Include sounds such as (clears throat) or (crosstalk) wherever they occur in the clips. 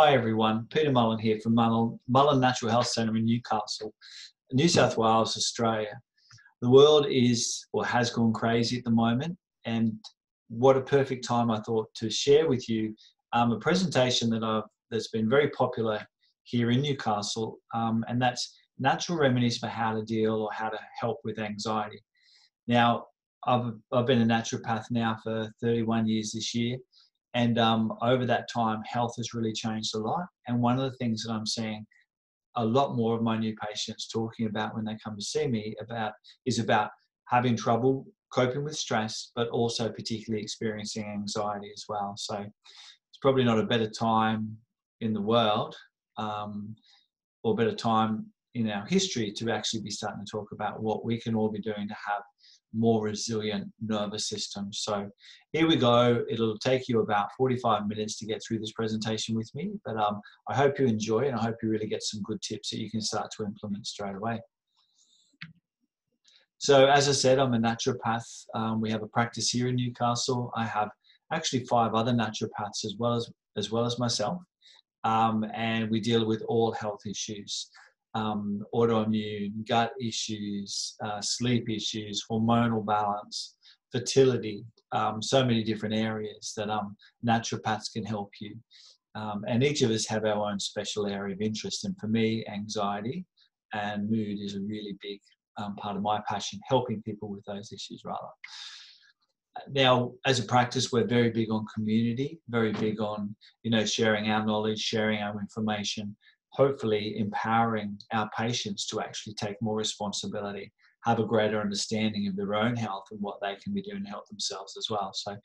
Hi everyone, Peter Mullen here from Mullen, Natural Health Centre in Newcastle, New South Wales, Australia. The world is or has gone crazy at the moment, and what a perfect time I thought to share with you um, a presentation that I've that's been very popular here in Newcastle, um, and that's natural remedies for how to deal or how to help with anxiety. Now, I've, I've been a naturopath now for 31 years this year, and um, over that time, health has really changed a lot. And one of the things that I'm seeing a lot more of my new patients talking about when they come to see me about is about having trouble coping with stress, but also particularly experiencing anxiety as well. So it's probably not a better time in the world um, or better time in our history to actually be starting to talk about what we can all be doing to have more resilient nervous system. So here we go. It'll take you about 45 minutes to get through this presentation with me, but um, I hope you enjoy and I hope you really get some good tips that you can start to implement straight away. So as I said, I'm a naturopath. Um, we have a practice here in Newcastle. I have actually five other naturopaths as well as, as well as myself. Um, and we deal with all health issues um, autoimmune, gut issues, uh, sleep issues, hormonal balance, fertility, um, so many different areas that um, naturopaths can help you. Um, and each of us have our own special area of interest. And for me, anxiety and mood is a really big um, part of my passion, helping people with those issues rather. Now, as a practice, we're very big on community, very big on you know sharing our knowledge, sharing our information, hopefully empowering our patients to actually take more responsibility, have a greater understanding of their own health and what they can be doing to help themselves as well. So,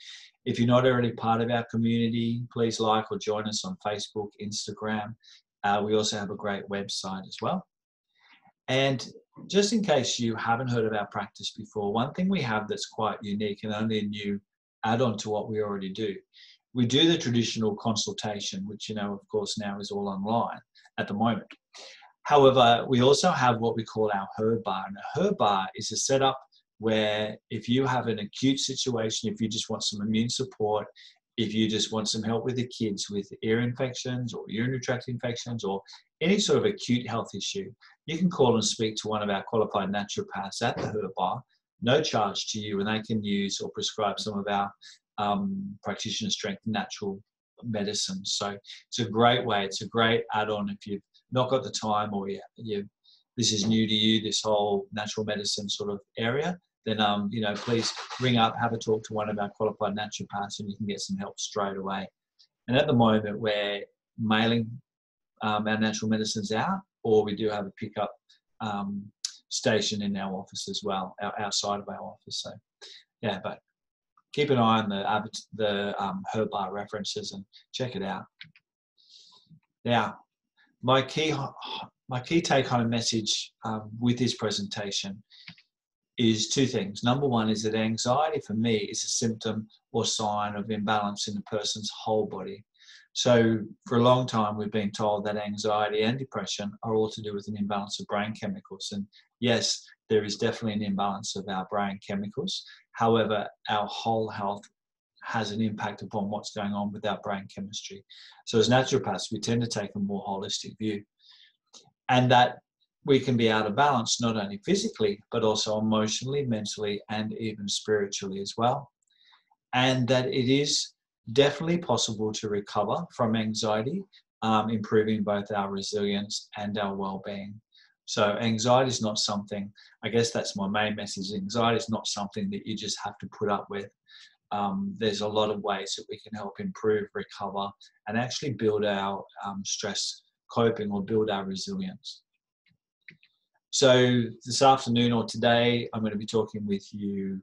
if you're not already part of our community, please like or join us on Facebook, Instagram. Uh, we also have a great website as well. And just in case you haven't heard of our practice before, one thing we have that's quite unique and only a new add on to what we already do. We do the traditional consultation, which, you know, of course, now is all online at the moment. However, we also have what we call our herb bar. And a herb bar is a setup where if you have an acute situation, if you just want some immune support, if you just want some help with the kids with ear infections or urinary tract infections or any sort of acute health issue, you can call and speak to one of our qualified naturopaths at the herb bar, no charge to you, and they can use or prescribe some of our um, practitioner strength natural medicine. So it's a great way. It's a great add-on if you've not got the time or you, you this is new to you, this whole natural medicine sort of area. Then um, you know, please ring up, have a talk to one of our qualified naturopaths, and you can get some help straight away. And at the moment, we're mailing um, our natural medicines out, or we do have a pickup um, station in our office as well, outside of our office. So, yeah, but keep an eye on the the um, references and check it out. Now, my key my key take home message um, with this presentation is two things. Number one is that anxiety for me is a symptom or sign of imbalance in the person's whole body. So for a long time, we've been told that anxiety and depression are all to do with an imbalance of brain chemicals. And yes, there is definitely an imbalance of our brain chemicals. However, our whole health has an impact upon what's going on with our brain chemistry. So as naturopaths, we tend to take a more holistic view. And that we can be out of balance not only physically, but also emotionally, mentally, and even spiritually as well. And that it is definitely possible to recover from anxiety, um, improving both our resilience and our well being. So, anxiety is not something, I guess that's my main message. Anxiety is not something that you just have to put up with. Um, there's a lot of ways that we can help improve, recover, and actually build our um, stress coping or build our resilience. So this afternoon or today, I'm going to be talking with you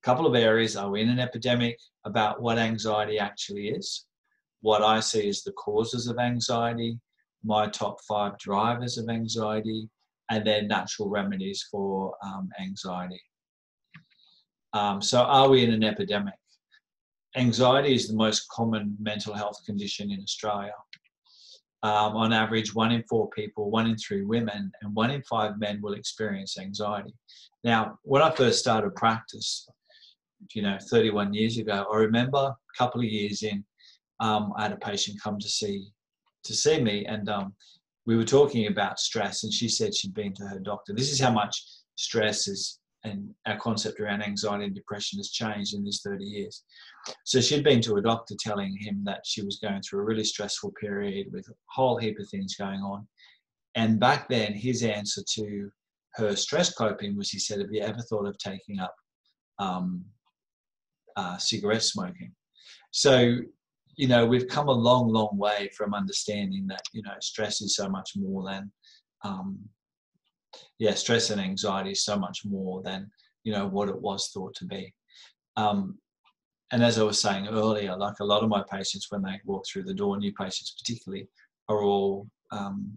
a couple of areas. Are we in an epidemic? About what anxiety actually is, what I see as the causes of anxiety, my top five drivers of anxiety, and then natural remedies for um, anxiety. Um, so, are we in an epidemic? Anxiety is the most common mental health condition in Australia um, on average, one in four people, one in three women, and one in five men will experience anxiety. Now, when I first started practice, you know, 31 years ago, I remember a couple of years in, um, I had a patient come to see to see me, and um, we were talking about stress, and she said she'd been to her doctor. This is how much stress is and our concept around anxiety and depression has changed in these 30 years. So she'd been to a doctor telling him that she was going through a really stressful period with a whole heap of things going on. And back then, his answer to her stress coping was he said, Have you ever thought of taking up um, uh, cigarette smoking? So, you know, we've come a long, long way from understanding that, you know, stress is so much more than um, yeah, stress and anxiety is so much more than you know what it was thought to be. Um, and as I was saying earlier, like a lot of my patients, when they walk through the door, new patients particularly, are all um,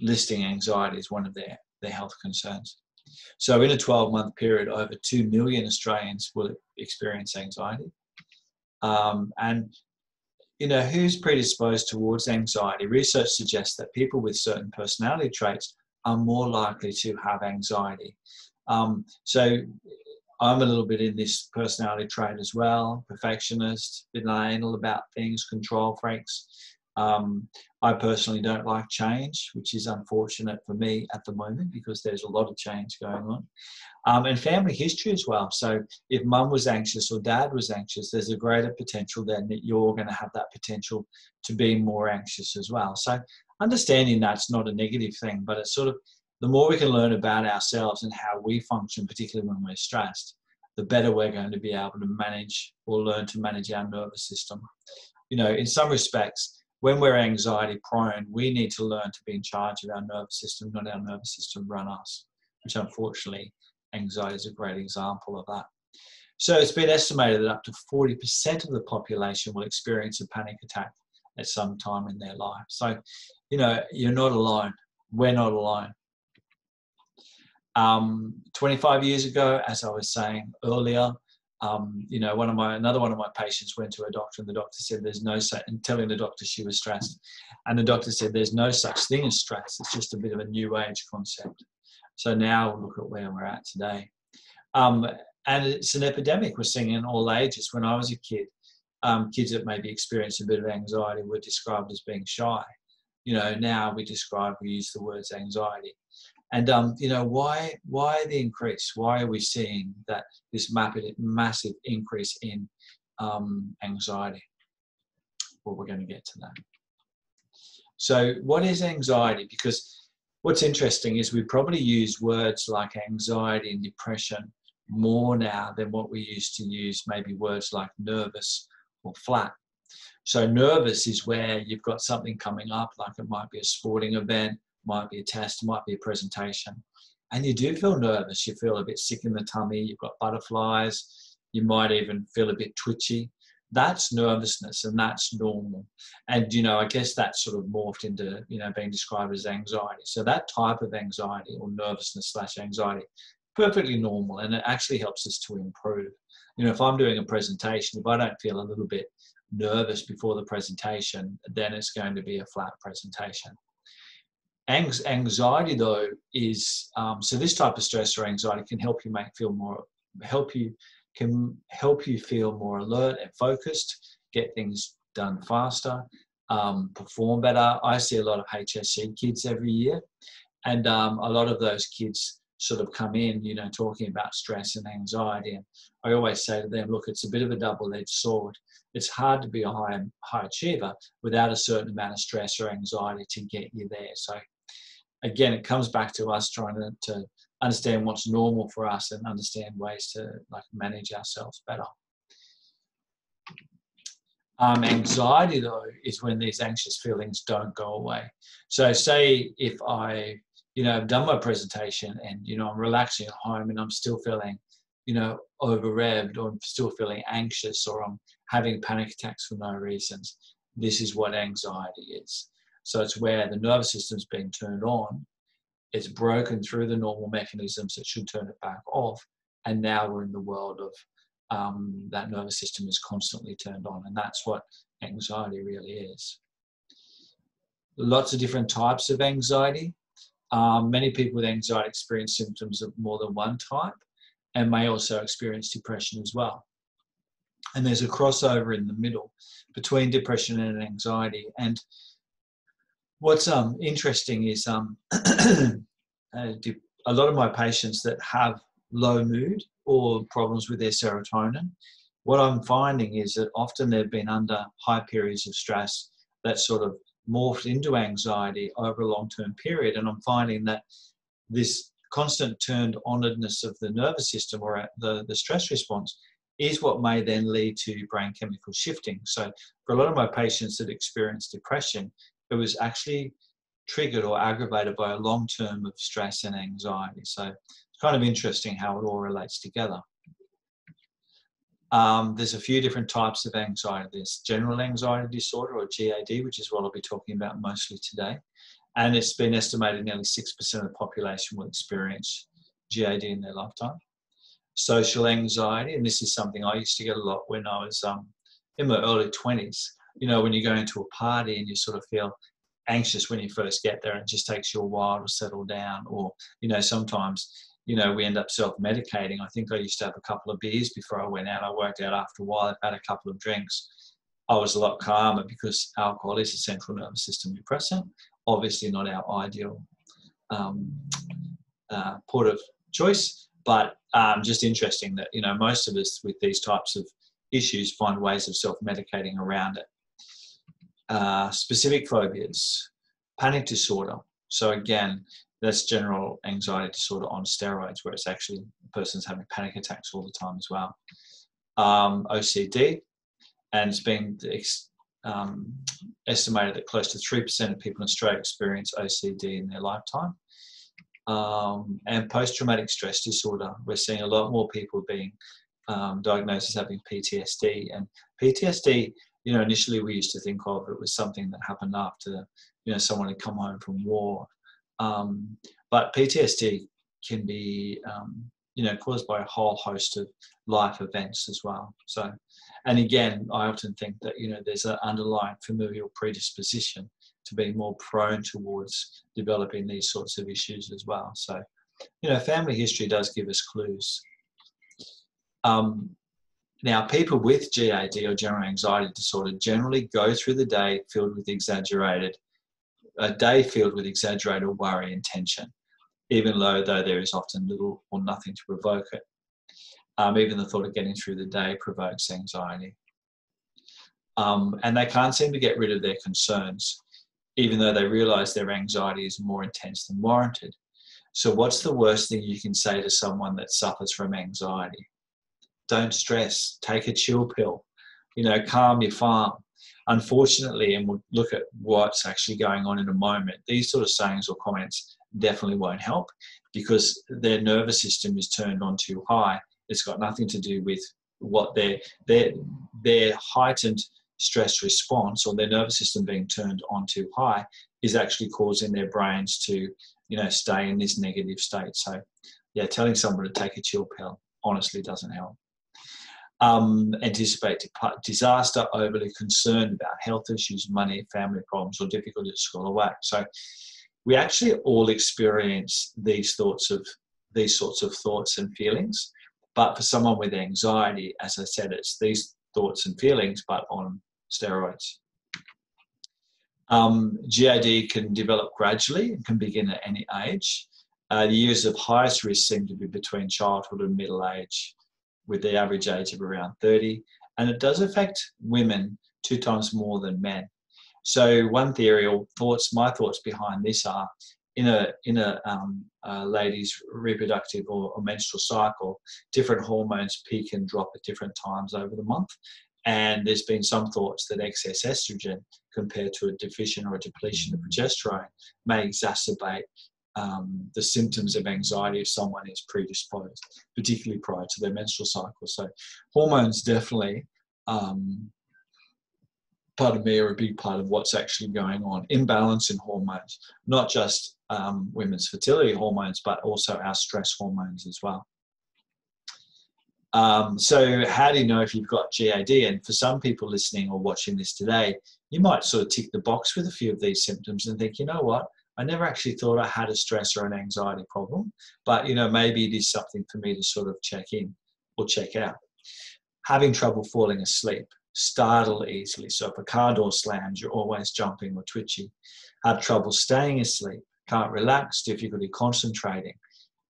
listing anxiety as one of their, their health concerns. So, in a 12 month period, over 2 million Australians will experience anxiety. Um, and, you know, who's predisposed towards anxiety? Research suggests that people with certain personality traits are more likely to have anxiety. Um, so I'm a little bit in this personality trait as well, perfectionist, anal about things, control freaks. Um, I personally don't like change, which is unfortunate for me at the moment because there's a lot of change going on. Um, and family history as well. So if mum was anxious or dad was anxious, there's a greater potential then that you're going to have that potential to be more anxious as well. So understanding that's not a negative thing, but it's sort of the more we can learn about ourselves and how we function, particularly when we're stressed, the better we're going to be able to manage or learn to manage our nervous system. You know, in some respects, when we're anxiety prone, we need to learn to be in charge of our nervous system, not our nervous system run us, which unfortunately, anxiety is a great example of that. So it's been estimated that up to 40% of the population will experience a panic attack at some time in their life. So, you know, you're not alone. We're not alone. Um, 25 years ago, as I was saying earlier, um, you know, one of my another one of my patients went to a doctor, and the doctor said there's no such, and telling the doctor she was stressed, and the doctor said there's no such thing as stress. It's just a bit of a new age concept. So now look at where we're at today, um, and it's an epidemic we're seeing in all ages. When I was a kid, um, kids that maybe experienced a bit of anxiety were described as being shy. You know, now we describe, we use the words anxiety. And um, you know, why why the increase? Why are we seeing that this massive increase in um, anxiety? Well, we're going to get to that. So, what is anxiety? Because what's interesting is we probably use words like anxiety and depression more now than what we used to use maybe words like nervous or flat. So nervous is where you've got something coming up, like it might be a sporting event, might be a test, might be a presentation, and you do feel nervous. You feel a bit sick in the tummy. You've got butterflies. You might even feel a bit twitchy. That's nervousness, and that's normal. And you know, I guess that's sort of morphed into you know being described as anxiety. So that type of anxiety or nervousness slash anxiety, perfectly normal, and it actually helps us to improve you know, if I'm doing a presentation, if I don't feel a little bit nervous before the presentation, then it's going to be a flat presentation. Anxiety, though, is um, so this type of stress or anxiety can help you make feel more, help you can help you feel more alert and focused, get things done faster, um, perform better. I see a lot of HSC kids every year, and um, a lot of those kids sort of come in, you know, talking about stress and anxiety. And I always say to them, look, it's a bit of a double-edged sword. It's hard to be a high, high achiever without a certain amount of stress or anxiety to get you there. So again, it comes back to us trying to, to understand what's normal for us and understand ways to like manage ourselves better. Um, anxiety, though, is when these anxious feelings don't go away. So, say if I you know, I've done my presentation and, you know, I'm relaxing at home and I'm still feeling, you know, over revved or I'm still feeling anxious or I'm having panic attacks for no reasons. This is what anxiety is. So it's where the nervous system's been turned on, it's broken through the normal mechanisms that should turn it back off. And now we're in the world of um, that nervous system is constantly turned on. And that's what anxiety really is. Lots of different types of anxiety. Um, many people with anxiety experience symptoms of more than one type and may also experience depression as well. And there's a crossover in the middle between depression and anxiety. And what's um, interesting is um, (clears throat) a lot of my patients that have low mood or problems with their serotonin, what I'm finding is that often they've been under high periods of stress that sort of morphed into anxiety over a long term period. And I'm finding that this constant turned onedness of the nervous system or the, the stress response is what may then lead to brain chemical shifting. So, for a lot of my patients that experience depression, it was actually triggered or aggravated by a long term of stress and anxiety. So, it's kind of interesting how it all relates together. Um, there's a few different types of anxiety. There's general anxiety disorder or GAD, which is what I'll be talking about mostly today. And it's been estimated nearly 6% of the population will experience GAD in their lifetime. Social anxiety, and this is something I used to get a lot when I was um, in my early 20s. You know, when you go into a party and you sort of feel anxious when you first get there, and it just takes you a while to settle down. Or, you know, sometimes you know, we end up self-medicating. I think I used to have a couple of beers before I went out. I worked out after a while. I've had a couple of drinks. I was a lot calmer because alcohol is a central nervous system depressant. Obviously, not our ideal um, uh, port of choice, but um, just interesting that you know most of us with these types of issues find ways of self-medicating around it. Uh, specific phobias, panic disorder. So again, that's general anxiety disorder on steroids, where it's actually the person's having panic attacks all the time as well. Um, OCD, and it's been um, estimated that close to 3% of people in Australia experience OCD in their lifetime. Um, and post traumatic stress disorder, we're seeing a lot more people being um, diagnosed as having PTSD. And PTSD, you know, initially we used to think of it was something that happened after, you know, someone had come home from war um, but PTSD can be, um, you know, caused by a whole host of life events as well. So, and again, I often think that you know there's an underlying familial predisposition to be more prone towards developing these sorts of issues as well. So, you know, family history does give us clues. Um, now, people with GAD or general anxiety disorder generally go through the day filled with exaggerated a day filled with exaggerated worry and tension, even though, though there is often little or nothing to provoke it. Um, even the thought of getting through the day provokes anxiety. Um, and they can't seem to get rid of their concerns, even though they realize their anxiety is more intense than warranted. So, what's the worst thing you can say to someone that suffers from anxiety? Don't stress, take a chill pill, you know, calm your farm, unfortunately, and we'll look at what's actually going on in a moment, these sort of sayings or comments definitely won't help because their nervous system is turned on too high. It's got nothing to do with what their their their heightened stress response or their nervous system being turned on too high is actually causing their brains to you know stay in this negative state. So yeah, telling someone to take a chill pill honestly doesn't help um, anticipate disaster, overly concerned about health issues, money, family problems, or difficulty at school or work. So we actually all experience these thoughts of these sorts of thoughts and feelings. But for someone with anxiety, as I said, it's these thoughts and feelings, but on steroids. Um, GAD can develop gradually and can begin at any age. Uh, the years of highest risk seem to be between childhood and middle age with the average age of around 30. And it does affect women two times more than men. So one theory or thoughts, my thoughts behind this are in a in a, um, a lady's reproductive or, or, menstrual cycle, different hormones peak and drop at different times over the month. And there's been some thoughts that excess estrogen compared to a deficient or a depletion of progesterone may exacerbate um, the symptoms of anxiety if someone is predisposed, particularly prior to their menstrual cycle. So, hormones definitely, um, part of me, are a big part of what's actually going on. Imbalance in hormones, not just um, women's fertility hormones, but also our stress hormones as well. Um, so, how do you know if you've got GAD? And for some people listening or watching this today, you might sort of tick the box with a few of these symptoms and think, you know what, I never actually thought I had a stress or an anxiety problem, but you know, maybe it is something for me to sort of check in or check out. Having trouble falling asleep. startle easily. So if a car door slams, you're always jumping or twitchy. Have trouble staying asleep, can't relax, difficulty concentrating.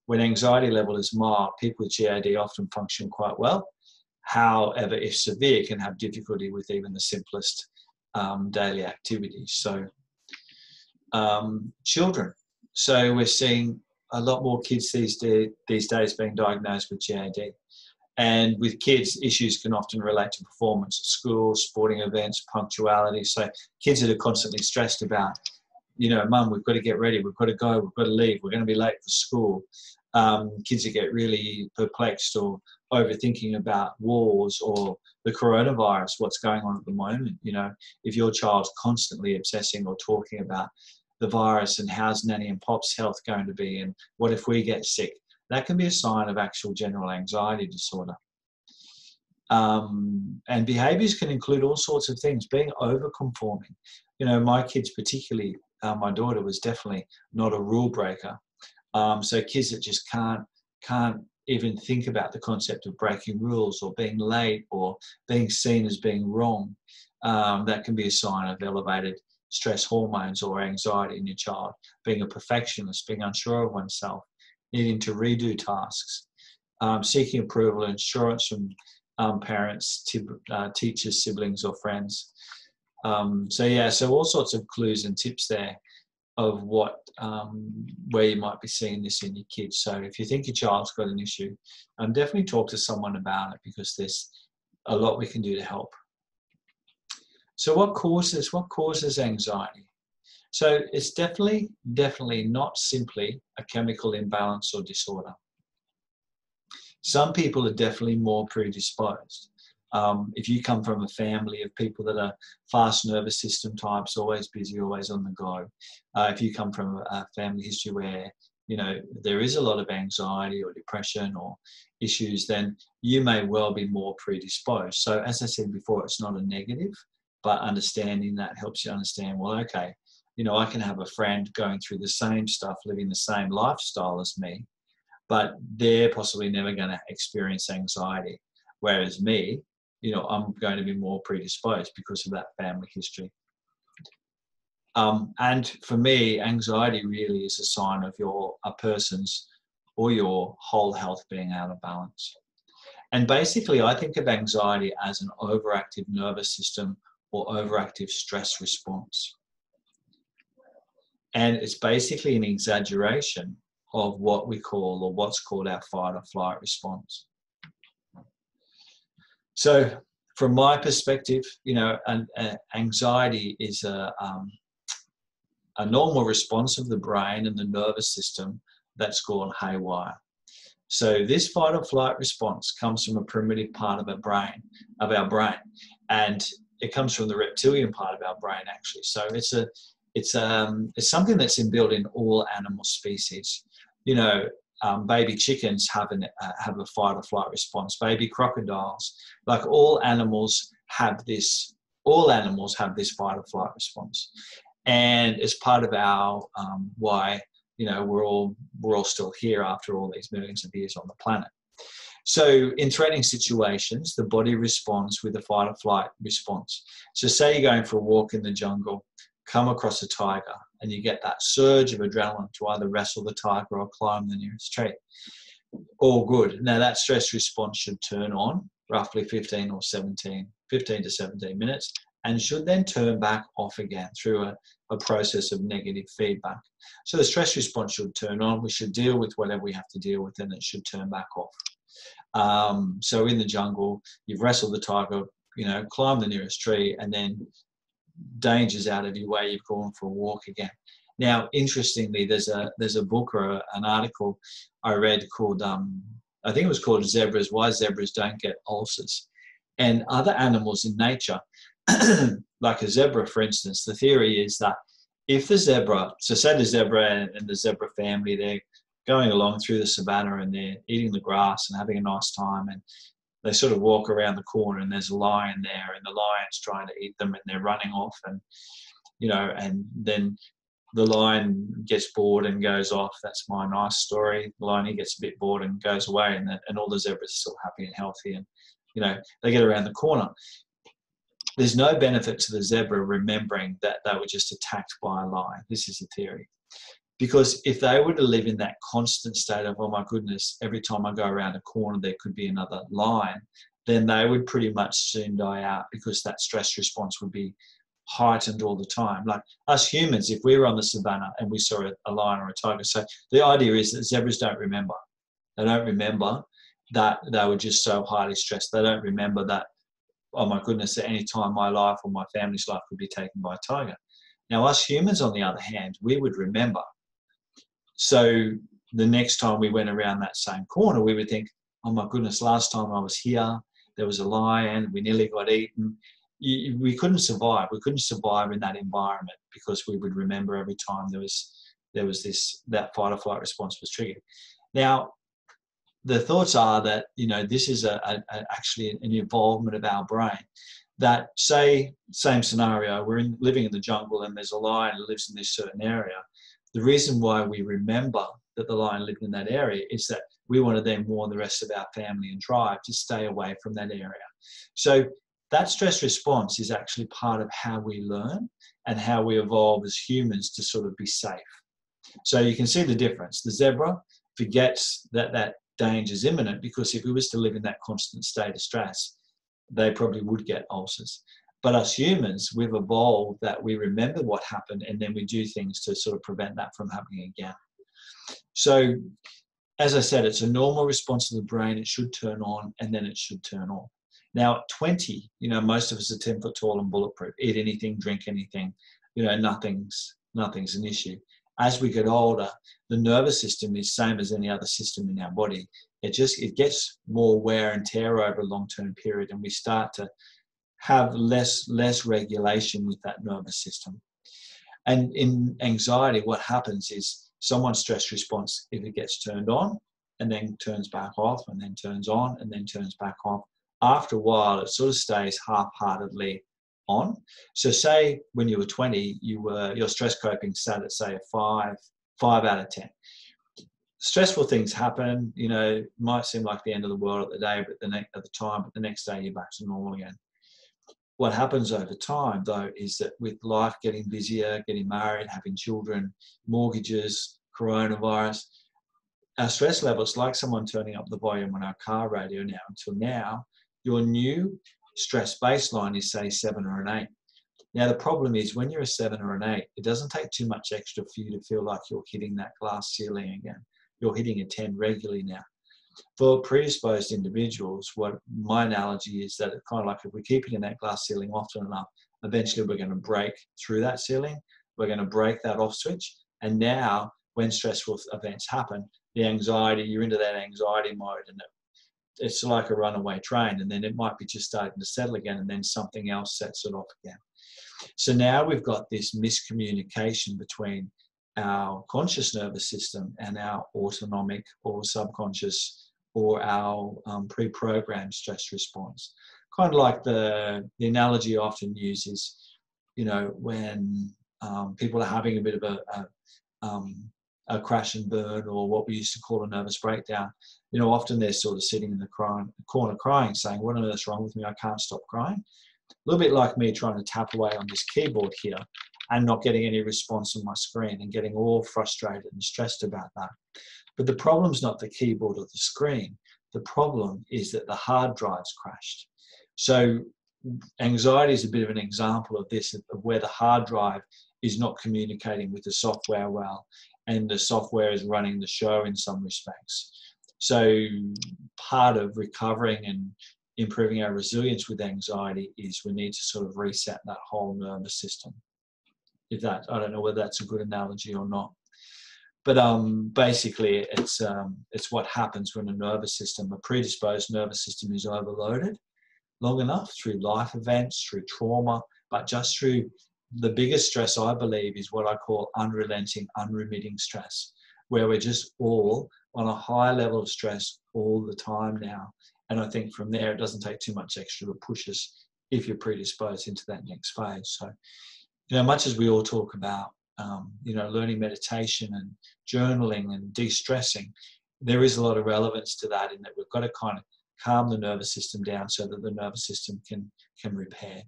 When anxiety level is mild, people with GAD often function quite well. However, if severe, can have difficulty with even the simplest um, daily activities. So, um, children. So we're seeing a lot more kids these, day, these days being diagnosed with GAD. And with kids, issues can often relate to performance at school, sporting events, punctuality. So kids that are constantly stressed about, you know, mum, we've got to get ready, we've got to go, we've got to leave, we're going to be late for school. Um, kids that get really perplexed or overthinking about wars or the coronavirus, what's going on at the moment. You know, if your child's constantly obsessing or talking about the virus and how's nanny and pop's health going to be and what if we get sick, that can be a sign of actual general anxiety disorder. Um, and behaviors can include all sorts of things, being over-conforming. You know, my kids, particularly uh, my daughter, was definitely not a rule breaker. Um, so kids that just can't can't even think about the concept of breaking rules or being late or being seen as being wrong, um, that can be a sign of elevated stress hormones or anxiety in your child. Being a perfectionist, being unsure of oneself, needing to redo tasks, um, seeking approval and assurance from um, parents, uh, teachers, siblings, or friends. Um, so yeah, so all sorts of clues and tips there of what um, where you might be seeing this in your kids. So if you think your child's got an issue, um, definitely talk to someone about it because there's a lot we can do to help. So what causes what causes anxiety? So it's definitely, definitely not simply a chemical imbalance or disorder. Some people are definitely more predisposed. Um, if you come from a family of people that are fast nervous system types, always busy, always on the go, uh, if you come from a family history where you know there is a lot of anxiety or depression or issues, then you may well be more predisposed. So as I said before, it's not a negative, but understanding that helps you understand. Well, okay, you know, I can have a friend going through the same stuff, living the same lifestyle as me, but they're possibly never going to experience anxiety. Whereas me, you know, I'm going to be more predisposed because of that family history. Um, and for me, anxiety really is a sign of your a person's or your whole health being out of balance. And basically, I think of anxiety as an overactive nervous system or overactive stress response. And it's basically an exaggeration of what we call or what's called our fight or flight response. So, from my perspective, you know, an, anxiety is a, um, a normal response of the brain and the nervous system that's gone haywire. So this fight or flight response comes from a primitive part of our brain, of our brain, and it comes from the reptilian part of our brain actually. So it's a it's um it's something that's inbuilt in all animal species. You know, um, baby chickens have an uh, have a fight or flight response. Baby crocodiles, like all animals, have this. All animals have this fight or flight response, and it's part of our um, why you know we're all we're all still here after all these millions of years on the planet. So, in threatening situations, the body responds with a fight or flight response. So, say you're going for a walk in the jungle come across a tiger and you get that surge of adrenaline to either wrestle the tiger or climb the nearest tree. All good. Now that stress response should turn on roughly 15 or 17, 15 to 17 minutes and should then turn back off again through a, a process of negative feedback. So the stress response should turn on. We should deal with whatever we have to deal with and it should turn back off. Um, so in the jungle, you've wrestled the tiger, you know, climbed the nearest tree and then dangers out of your way, you've gone for a walk again. Now, interestingly, there's a there's a book or a, an article I read called um, I think it was called Zebras: Why Zebras Don't Get Ulcers, and other animals in nature, (clears throat) like a zebra, for instance. The theory is that if the zebra, so say the zebra and, the zebra family, they're going along through the savannah and they're eating the grass and having a nice time, and they sort of walk around the corner and there's a lion there and the lion's trying to eat them and they're running off and you know and then the lion gets bored and goes off that's my nice story the lion gets a bit bored and goes away and, the, and all the zebras are still happy and healthy and you know they get around the corner there's no benefit to the zebra remembering that they were just attacked by a lion. This is the theory. Because if they were to live in that constant state of, oh my goodness, every time I go around a corner, there could be another lion, then they would pretty much soon die out because that stress response would be heightened all the time. Like us humans, if we were on the savannah and we saw a, a lion or a tiger, so the idea is that zebras don't remember. They don't remember that they were just so highly stressed. They don't remember that, oh my goodness, at any time my life or my family's life could be taken by a tiger. Now, us humans, on the other hand, we would remember. So the next time we went around that same corner, we would think, oh my goodness, last time I was here, there was a lion, we nearly got eaten. We couldn't survive. We couldn't survive in that environment because we would remember every time there was there was this that fight or flight response was triggered. Now, the thoughts are that you know this is a, a, a actually an involvement of our brain that say same scenario we're in, living in the jungle and there's a lion that lives in this certain area the reason why we remember that the lion lived in that area is that we want to then warn the rest of our family and tribe to stay away from that area. So that stress response is actually part of how we learn and how we evolve as humans to sort of be safe. So you can see the difference. The zebra forgets that that danger is imminent because if we was to live in that constant state of stress, they probably would get ulcers. But us humans, we've evolved that we remember what happened and then we do things to sort of prevent that from happening again. So, as I said, it's a normal response of the brain. It should turn on and then it should turn off. Now, at 20, you know, most of us are 10 foot tall and bulletproof. Eat anything, drink anything, you know, nothing's nothing's an issue as we get older, the nervous system is same as any other system in our body. It just it gets more wear and tear over a long-term period, and we start to have less less regulation with that nervous system. And in anxiety, what happens is someone's stress response if it gets turned on and then turns back off and then turns on and then turns back off. After a while, it sort of stays half-heartedly on. So say when you were 20, you were your stress coping sat at say a five, five out of 10. Stressful things happen, you know, might seem like the end of the world at the day, but the next at the time, but the next day you're back to normal again. What happens over time though is that with life getting busier, getting married, having children, mortgages, coronavirus, our stress levels, like someone turning up the volume on our car radio now until now, your new stress baseline is say seven or an eight. Now the problem is when you're a seven or an eight, it doesn't take too much extra for you to feel like you're hitting that glass ceiling again. You're hitting a 10 regularly now. For predisposed individuals, what my analogy is that it's kind of like if we keep hitting that glass ceiling often enough, eventually we're going to break through that ceiling. We're going to break that off switch. And now when stressful events happen, the anxiety, you're into that anxiety mode and it it's like a runaway train and then it might be just starting to settle again and then something else sets it off again so now we've got this miscommunication between our conscious nervous system and our autonomic or subconscious or our um, pre-programmed stress response kind of like the the analogy I often use is you know when um, people are having a bit of a, a um, a crash and burn or what we used to call a nervous breakdown, you know, often they're sort of sitting in the crying, corner crying, saying, What on earth's wrong with me? I can't stop crying. A little bit like me trying to tap away on this keyboard here and not getting any response on my screen and getting all frustrated and stressed about that. But the problem's not the keyboard or the screen. The problem is that the hard drive's crashed. So anxiety is a bit of an example of this, of where the hard drive is not communicating with the software well and the software is running the show in some respects. So part of recovering and improving our resilience with anxiety is we need to sort of reset that whole nervous system. If that, I don't know whether that's a good analogy or not. But um, basically, it's um, it's what happens when a nervous system, a predisposed nervous system, is overloaded long enough through life events, through trauma, but just through the biggest stress I believe is what I call unrelenting, unremitting stress, where we're just all on a high level of stress all the time now. And I think from there, it doesn't take too much extra to push us if you're predisposed into that next phase. So, you know, much as we all talk about, um, you know, learning meditation and journaling and de-stressing, there is a lot of relevance to that in that we've got to kind of calm the nervous system down so that the nervous system can can repair.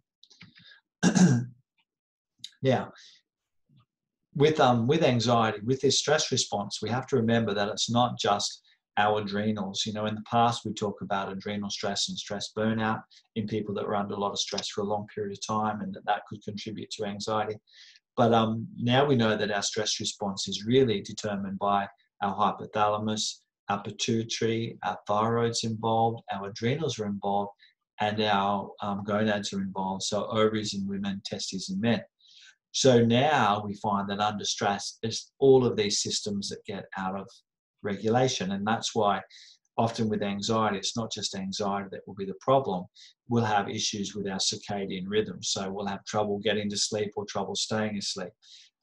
(clears throat) now, with um with anxiety, with this stress response, we have to remember that it's not just our adrenals. You know, in the past we talk about adrenal stress and stress burnout in people that were under a lot of stress for a long period of time, and that that could contribute to anxiety. But um, now we know that our stress response is really determined by our hypothalamus, our pituitary, our thyroid's involved, our adrenals are involved, and our um, gonads are involved. So ovaries in women, testes in men. So now we find that under stress, there's all of these systems that get out of regulation. And that's why often with anxiety, it's not just anxiety that will be the problem. We'll have issues with our circadian rhythm. So we'll have trouble getting to sleep or trouble staying asleep.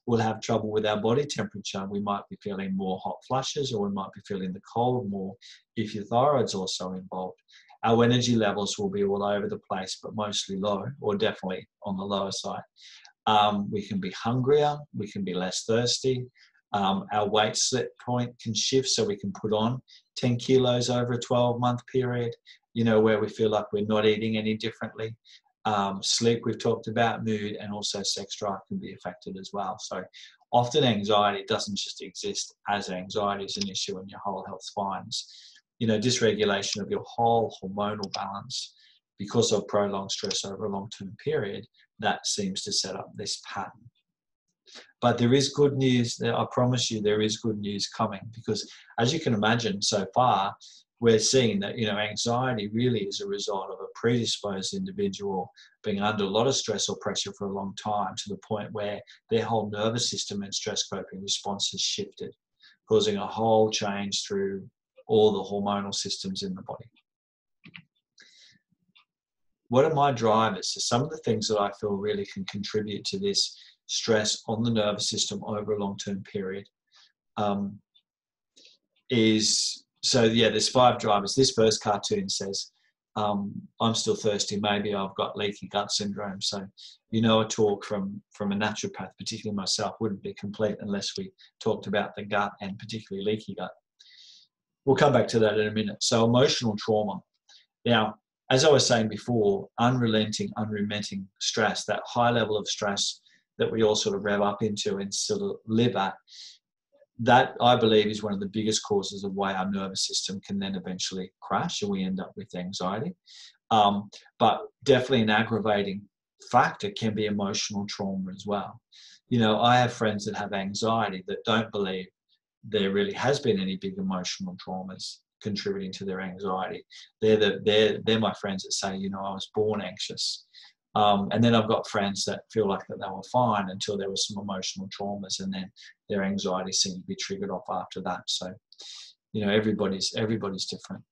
We'll have trouble with our body temperature. We might be feeling more hot flushes or we might be feeling the cold more if your thyroid's also involved. Our energy levels will be all over the place, but mostly low or definitely on the lower side. Um, we can be hungrier, we can be less thirsty. Um, our weight set point can shift so we can put on 10 kilos over a 12 month period, you know, where we feel like we're not eating any differently. Um, sleep, we've talked about, mood, and also sex drive can be affected as well. So often anxiety doesn't just exist as anxiety is an issue in your whole health fines. You know, dysregulation of your whole hormonal balance because of prolonged stress over a long term period, that seems to set up this pattern. But there is good news. I promise you, there is good news coming because, as you can imagine, so far we're seeing that you know anxiety really is a result of a predisposed individual being under a lot of stress or pressure for a long time to the point where their whole nervous system and stress coping response has shifted, causing a whole change through all the hormonal systems in the body what are my drivers? So some of the things that I feel really can contribute to this stress on the nervous system over a long-term period um, is so yeah. There's five drivers. This first cartoon says, um, "I'm still thirsty. Maybe I've got leaky gut syndrome." So you know, a talk from from a naturopath, particularly myself, wouldn't be complete unless we talked about the gut and particularly leaky gut. We'll come back to that in a minute. So emotional trauma. Now, as I was saying before, unrelenting, unremitting stress, that high level of stress that we all sort of rev up into and sort of live at, that I believe is one of the biggest causes of why our nervous system can then eventually crash and we end up with anxiety. Um, but definitely an aggravating factor can be emotional trauma as well. You know, I have friends that have anxiety that don't believe there really has been any big emotional traumas contributing to their anxiety. They're the they're they're my friends that say, you know, I was born anxious. Um, and then I've got friends that feel like that they were fine until there was some emotional traumas, and then their anxiety seemed to be triggered off after that. So, you know, everybody's everybody's different.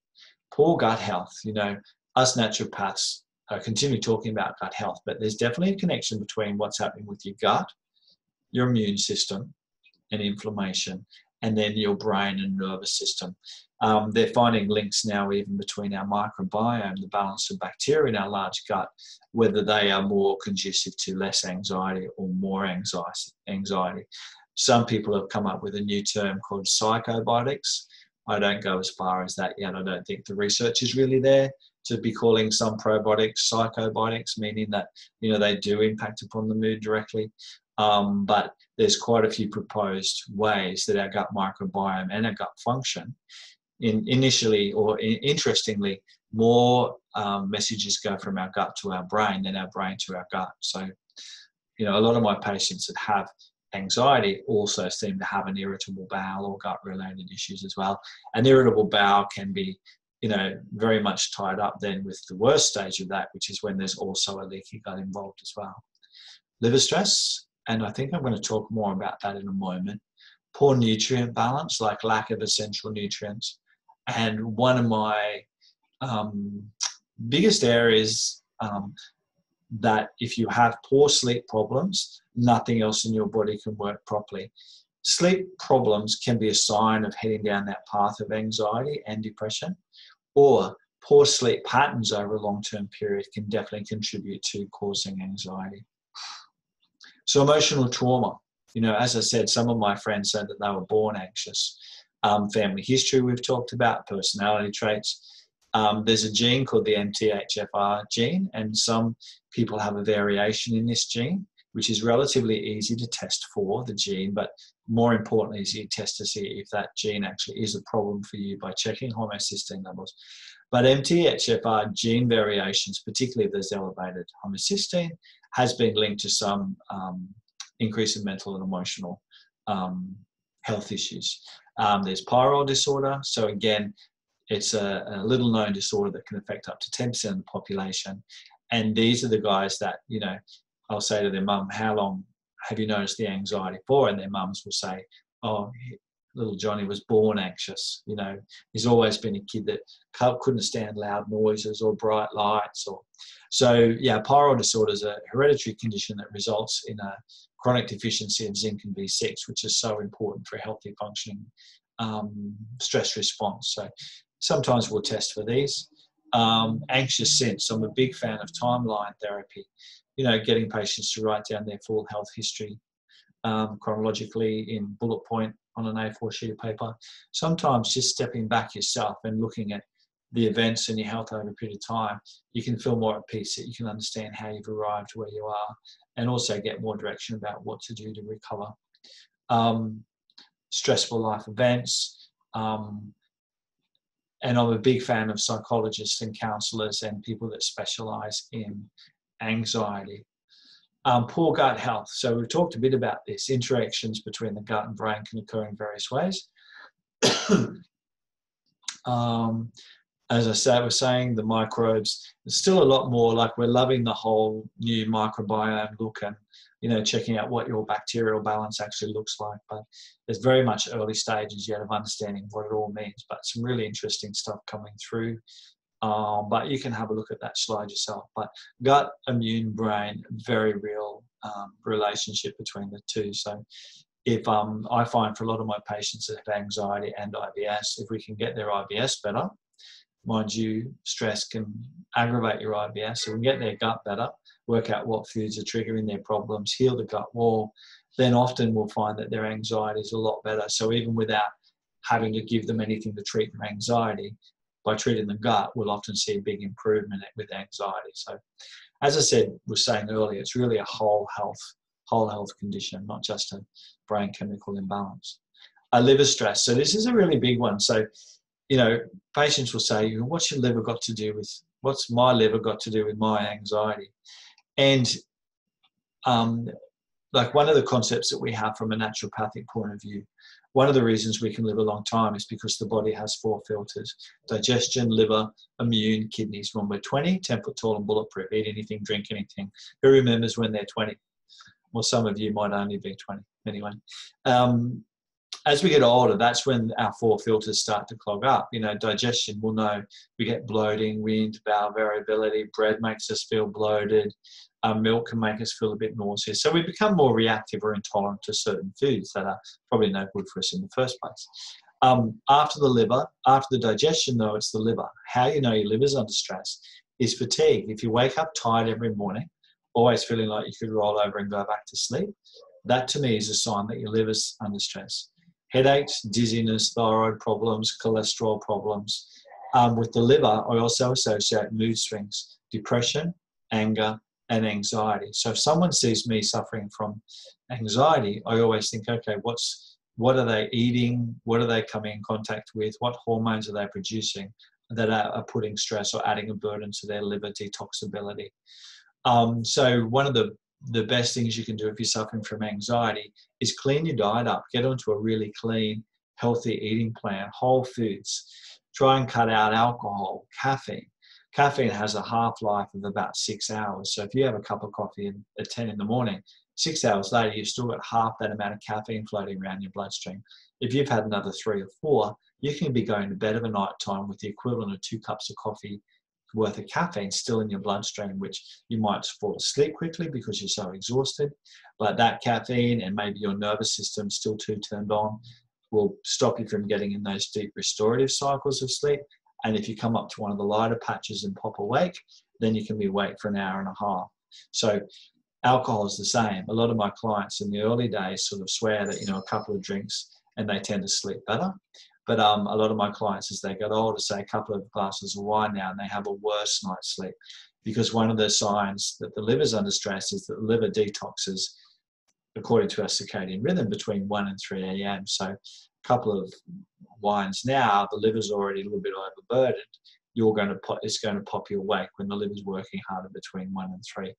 Poor gut health. You know, us naturopaths are continually talking about gut health, but there's definitely a connection between what's happening with your gut, your immune system, and inflammation, and then your brain and nervous system. Um, they're finding links now even between our microbiome, the balance of bacteria in our large gut, whether they are more conducive to less anxiety or more anxiety. Some people have come up with a new term called psychobiotics. I don't go as far as that yet. I don't think the research is really there to be calling some probiotics psychobiotics, meaning that you know they do impact upon the mood directly. Um, but there's quite a few proposed ways that our gut microbiome and our gut function in, initially or in, interestingly, more um, messages go from our gut to our brain than our brain to our gut. So, you know, a lot of my patients that have anxiety also seem to have an irritable bowel or gut related issues as well. An irritable bowel can be, you know, very much tied up then with the worst stage of that, which is when there's also a leaky gut involved as well. Liver stress, and I think I'm going to talk more about that in a moment. Poor nutrient balance, like lack of essential nutrients, and one of my um, biggest areas um, that if you have poor sleep problems, nothing else in your body can work properly. Sleep problems can be a sign of heading down that path of anxiety and depression, or poor sleep patterns over a long term period can definitely contribute to causing anxiety. So, emotional trauma. You know, as I said, some of my friends said that they were born anxious um, family history we've talked about, personality traits. Um, there's a gene called the MTHFR gene, and some people have a variation in this gene, which is relatively easy to test for the gene, but more importantly is you test to see if that gene actually is a problem for you by checking homocysteine levels. But MTHFR gene variations, particularly if there's elevated homocysteine, has been linked to some um, increase in mental and emotional um, health issues. Um, there's pyrrole disorder. So again, it's a, a, little known disorder that can affect up to 10% of the population. And these are the guys that, you know, I'll say to their mum, how long have you noticed the anxiety for? And their mums will say, oh, little Johnny was born anxious. You know, he's always been a kid that couldn't stand loud noises or bright lights. Or so, yeah, pyrrole disorder is a hereditary condition that results in a chronic deficiency of zinc and B6, which is so important for healthy functioning um, stress response. So sometimes we'll test for these. Um, anxious sense. I'm a big fan of timeline therapy. You know, getting patients to write down their full health history um, chronologically in bullet point on an A4 sheet of paper. Sometimes just stepping back yourself and looking at the events in your health over a period of time, you can feel more at peace that you can understand how you've arrived where you are and also get more direction about what to do to recover. Um, stressful life events. Um, and I'm a big fan of psychologists and counselors and people that specialize in anxiety. Um, poor gut health. So we've talked a bit about this. Interactions between the gut and brain can occur in various ways. (coughs) um, as I say, we're saying the microbes. There's still a lot more. Like we're loving the whole new microbiome look and you know checking out what your bacterial balance actually looks like. But there's very much early stages yet of understanding what it all means. But some really interesting stuff coming through. Um, but you can have a look at that slide yourself. But gut, immune, brain, very real um, relationship between the two. So if um, I find for a lot of my patients that have anxiety and IBS, if we can get their IBS better, mind you, stress can aggravate your IBS. So we can get their gut better, work out what foods are triggering their problems, heal the gut wall, then often we'll find that their anxiety is a lot better. So even without having to give them anything to treat their anxiety, by treating the gut, we'll often see a big improvement with anxiety. So as I said, was saying earlier, it's really a whole health, whole health condition, not just a brain chemical imbalance. A liver stress. So this is a really big one. So you know, patients will say, "What's your liver got to do with? What's my liver got to do with my anxiety?" And um, like one of the concepts that we have from a naturopathic point of view, one of the reasons we can live a long time is because the body has four filters: digestion, liver, immune, kidneys. When we're 20, 10 foot tall and bulletproof, eat anything, drink anything. Who remembers when they're 20? Well, some of you might only be 20 anyway. Um, as we get older, that's when our four filters start to clog up. You know, digestion, we'll know we get bloating, wind, bowel variability, bread makes us feel bloated, milk can make us feel a bit nauseous. So we become more reactive or intolerant to certain foods that are probably no good for us in the first place. Um, after the liver, after the digestion, though, it's the liver. How you know your liver's under stress is fatigue. If you wake up tired every morning, always feeling like you could roll over and go back to sleep, that to me is a sign that your liver's under stress headaches, dizziness, thyroid problems, cholesterol problems. Um, with the liver, I also associate mood swings, depression, anger, and anxiety. So if someone sees me suffering from anxiety, I always think, okay, what's what are they eating? What are they coming in contact with? What hormones are they producing that are, are putting stress or adding a burden to their liver detoxability? Um, so one of the the best things you can do if you're suffering from anxiety is clean your diet up, get onto a really clean, healthy eating plan, whole foods. Try and cut out alcohol, caffeine. Caffeine has a half life of about six hours. So if you have a cup of coffee at 10 in the morning, six hours later, you've still got half that amount of caffeine floating around your bloodstream. If you've had another three or four, you can be going to bed of a night time with the equivalent of two cups of coffee worth of caffeine still in your bloodstream, which you might fall asleep quickly because you're so exhausted. But that caffeine and maybe your nervous system still too turned on will stop you from getting in those deep restorative cycles of sleep. And if you come up to one of the lighter patches and pop awake, then you can be awake for an hour and a half. So alcohol is the same. A lot of my clients in the early days sort of swear that, you know, a couple of drinks and they tend to sleep better. But um, a lot of my clients, as they get older, say a couple of glasses of wine now, and they have a worse night's sleep because one of the signs that the liver's under stress is that the liver detoxes according to our circadian rhythm between 1 and 3 a.m. So a couple of wines now, the liver's already a little bit overburdened. You're going to pop, it's going to pop you awake when the liver's working harder between 1 and 3.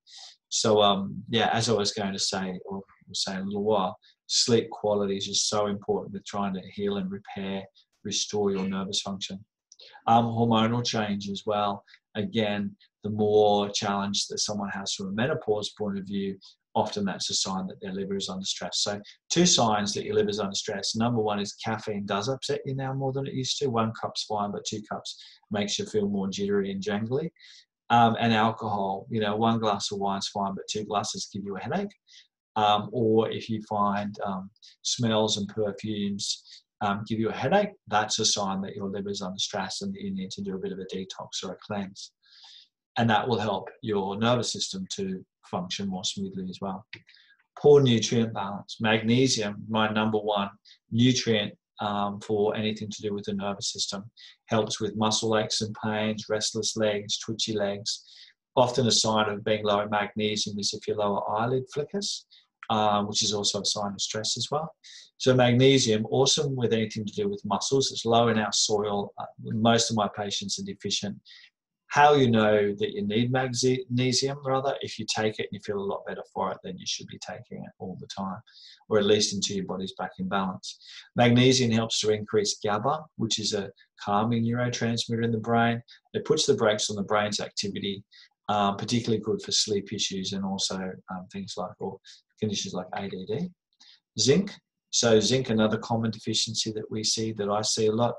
So um, yeah, as I was going to say, or say in a little while, sleep quality is just so important with trying to heal and repair, restore your nervous function. Um, hormonal change as well. Again, the more challenge that someone has from a menopause point of view, often that's a sign that their liver is under stress. So, two signs that your liver is under stress. Number one is caffeine does upset you now more than it used to. One cup's fine, but two cups makes you feel more jittery and jangly. Um, and alcohol, you know, one glass of wine's fine, but two glasses give you a headache. Um, or if you find um, smells and perfumes um, give you a headache, that's a sign that your liver is under stress and that you need to do a bit of a detox or a cleanse and that will help your nervous system to function more smoothly as well. Poor nutrient balance. Magnesium, my number one nutrient um, for anything to do with the nervous system, helps with muscle aches and pains, restless legs, twitchy legs. Often a sign of being low in magnesium is if your lower eyelid flickers, um, which is also a sign of stress as well. So magnesium, awesome with anything to do with muscles. It's low in our soil. Uh, most of my patients are deficient how you know that you need magnesium rather if you take it and you feel a lot better for it then you should be taking it all the time or at least until your body's back in balance. Magnesium helps to increase gaba which is a calming neurotransmitter in the brain. It puts the brakes on the brain's activity um, particularly good for sleep issues and also um, things like or conditions like add zinc. So zinc another common deficiency that we see that i see a lot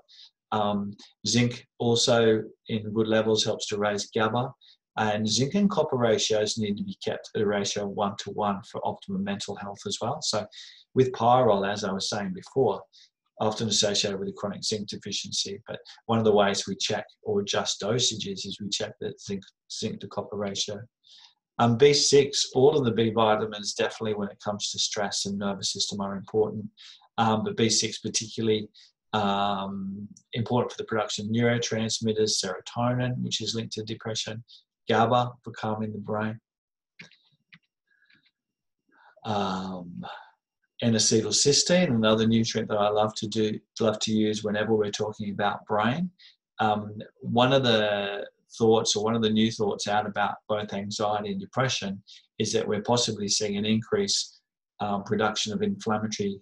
um, zinc also in good levels helps to raise GABA. And zinc and copper ratios need to be kept at a ratio of one to one for optimum mental health as well. So, with pyrrole, as I was saying before, often associated with a chronic zinc deficiency. But one of the ways we check or adjust dosages is we check the zinc, zinc to copper ratio. Um, B6, all of the B vitamins, definitely when it comes to stress and nervous system, are important. Um, but B6 particularly um, important for the production of neurotransmitters, serotonin, which is linked to depression, GABA for calming the brain, um, N-acetylcysteine, another nutrient that I love to do, love to use whenever we're talking about brain. Um, one of the thoughts or one of the new thoughts out about both anxiety and depression is that we're possibly seeing an increase um, production of inflammatory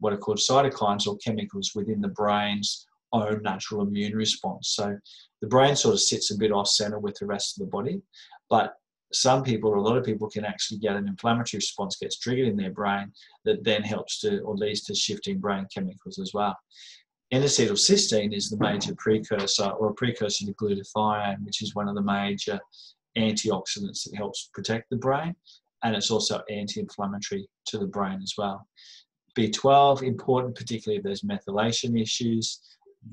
what are called cytokines or chemicals within the brain's own natural immune response. So the brain sort of sits a bit off center with the rest of the body, but some people a lot of people can actually get an inflammatory response gets triggered in their brain that then helps to or leads to shifting brain chemicals as well. N-acetylcysteine is the major precursor or a precursor to glutathione, which is one of the major antioxidants that helps protect the brain, and it's also anti-inflammatory to the brain as well. B12, important particularly if there's methylation issues,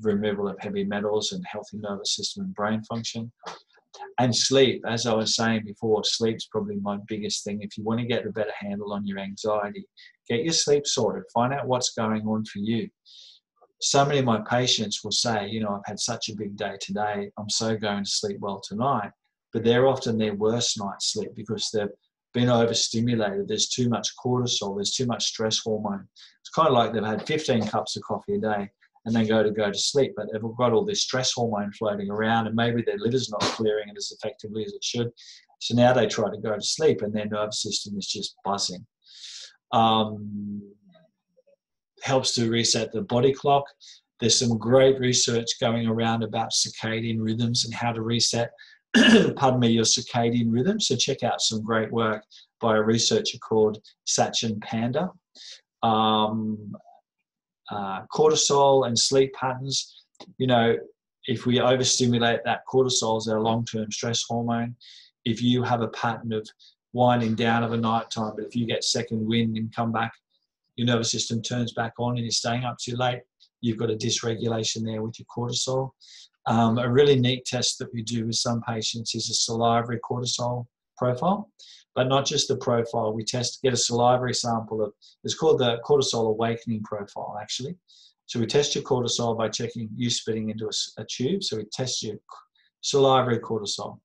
removal of heavy metals and healthy nervous system and brain function. And sleep, as I was saying before, sleep's probably my biggest thing. If you want to get a better handle on your anxiety, get your sleep sorted, find out what's going on for you. So many of my patients will say, you know, I've had such a big day today, I'm so going to sleep well tonight. But they're often their worst night's sleep because they've been overstimulated. There's too much cortisol. There's too much stress hormone. It's kind of like they've had 15 cups of coffee a day and then go to go to sleep, but they've got all this stress hormone floating around, and maybe their liver's not clearing it as effectively as it should. So now they try to go to sleep, and their nervous system is just buzzing. Um, helps to reset the body clock. There's some great research going around about circadian rhythms and how to reset (coughs) pardon me, your circadian rhythm. So check out some great work by a researcher called Sachin Panda. Um, uh, cortisol and sleep patterns. You know, if we overstimulate that, cortisol is our long-term stress hormone. If you have a pattern of winding down of a night time, but if you get second wind and come back, your nervous system turns back on and you're staying up too late, you've got a dysregulation there with your cortisol. Um, a really neat test that we do with some patients is a salivary cortisol profile, but not just the profile. We test get a salivary sample of it's called the cortisol awakening profile actually, So we test your cortisol by checking you spitting into a, a tube. So we test your salivary cortisol.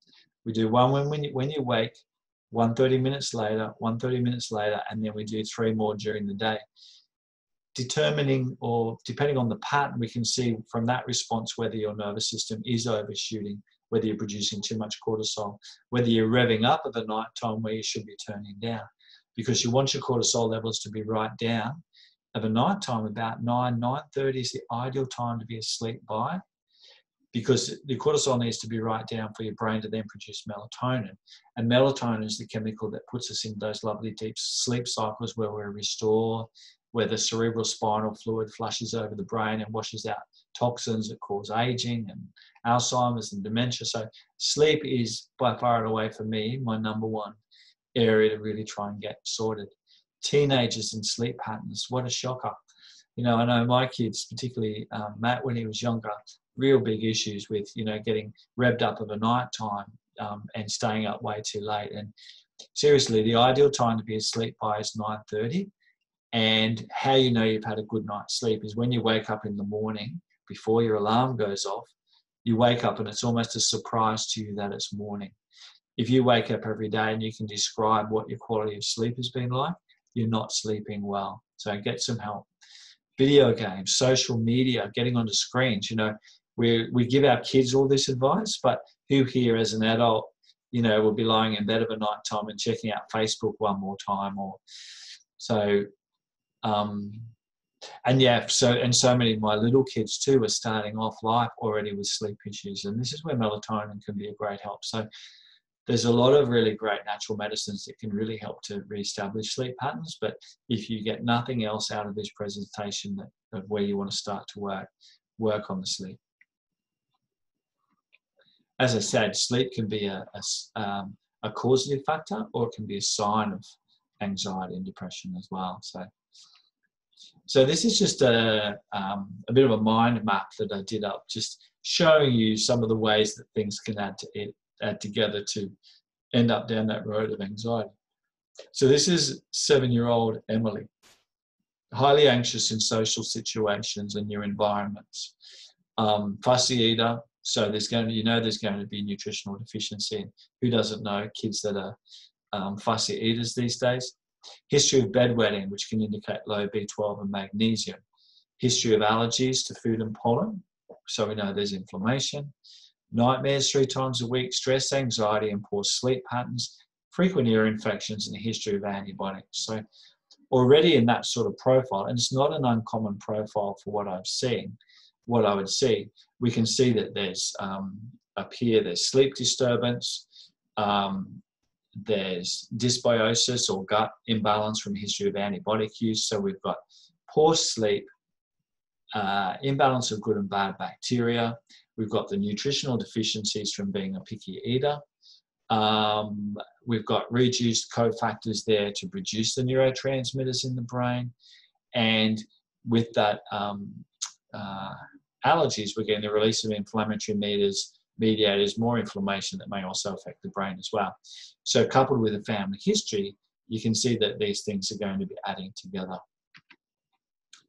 We do one when, when, you, when you wake, one 30 minutes later, one 30 minutes later, and then we do three more during the day. Determining or depending on the pattern, we can see from that response whether your nervous system is overshooting, whether you're producing too much cortisol, whether you're revving up at the night time where you should be turning down. Because you want your cortisol levels to be right down at a night time about 9 9.30 is the ideal time to be asleep by because the cortisol needs to be right down for your brain to then produce melatonin. And melatonin is the chemical that puts us in those lovely deep sleep cycles where we restore, where the cerebral spinal fluid flushes over the brain and washes out toxins that cause aging and Alzheimer's and dementia. So sleep is by far and away for me my number one area to really try and get sorted. Teenagers and sleep patterns, what a shocker. You know, I know my kids, particularly um, Matt when he was younger, real big issues with you know getting revved up of a night time um, and staying up way too late. And seriously, the ideal time to be asleep by is 9:30. And how you know you've had a good night's sleep is when you wake up in the morning before your alarm goes off. You wake up and it's almost a surprise to you that it's morning. If you wake up every day and you can describe what your quality of sleep has been like, you're not sleeping well. So get some help. Video games, social media, getting onto screens. You know, we we give our kids all this advice, but who here as an adult, you know, will be lying in bed of a night time and checking out Facebook one more time, or so. Um, and yeah, so and so many of my little kids too are starting off life already with sleep issues, and this is where melatonin can be a great help. So there's a lot of really great natural medicines that can really help to reestablish sleep patterns. But if you get nothing else out of this presentation that, of where you want to start to work, work on the sleep as I said, sleep can be a, a, um, a causative factor or it can be a sign of anxiety and depression as well. So, so this is just a, um, a bit of a mind map that I did up, just showing you some of the ways that things can add to it, add together to end up down that road of anxiety. So this is seven-year-old Emily, highly anxious in social situations and new environments, um, fussy eater, so there's going to, you know, there's going to be nutritional deficiency. Who doesn't know kids that are um, fussy eaters these days? History of bedwetting, which can indicate low B12 and magnesium. History of allergies to food and pollen. So we know there's inflammation. Nightmares three times a week, stress, anxiety, and poor sleep patterns. Frequent ear infections and a history of antibiotics. So already in that sort of profile, and it's not an uncommon profile for what I've seen, what I would see, we can see that there's um, up here, there's sleep disturbance, um, there's dysbiosis or gut imbalance from history of antibiotic use. So we've got poor sleep, uh, imbalance of good and bad bacteria. We've got the nutritional deficiencies from being a picky eater. Um, we've got reduced cofactors there to produce the neurotransmitters in the brain. And with that um, uh, allergies, we're getting the release of inflammatory mediators, mediators, more inflammation that may also affect the brain as well. So, coupled with a family history, you can see that these things are going to be adding together.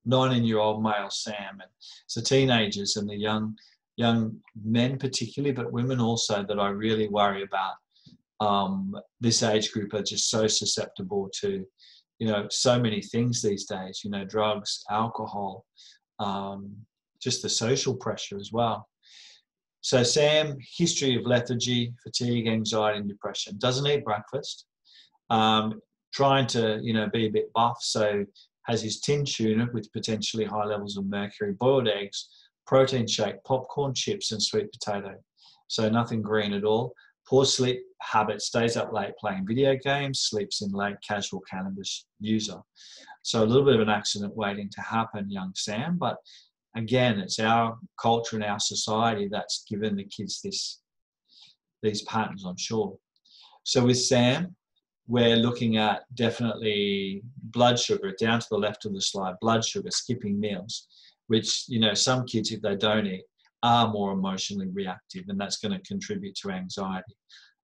19 year old male Sam, and so teenagers and the young young men particularly, but women also that I really worry about. Um, this age group are just so susceptible to, you know, so many things these days. You know, drugs, alcohol, um, just the social pressure as well. So Sam, history of lethargy, fatigue, anxiety, and depression. Doesn't eat breakfast. Um, trying to you know be a bit buff, so has his tin tuna with potentially high levels of mercury, boiled eggs, protein shake, popcorn, chips, and sweet potato. So nothing green at all. Poor sleep habit, stays up late playing video games, sleeps in late, casual cannabis user. So a little bit of an accident waiting to happen, young Sam, but again, it's our culture and our society that's given the kids this these patterns, I'm sure. So with Sam, we're looking at definitely blood sugar down to the left of the slide, blood sugar, skipping meals, which, you know, some kids, if they don't eat, are more emotionally reactive, and that's going to contribute to anxiety.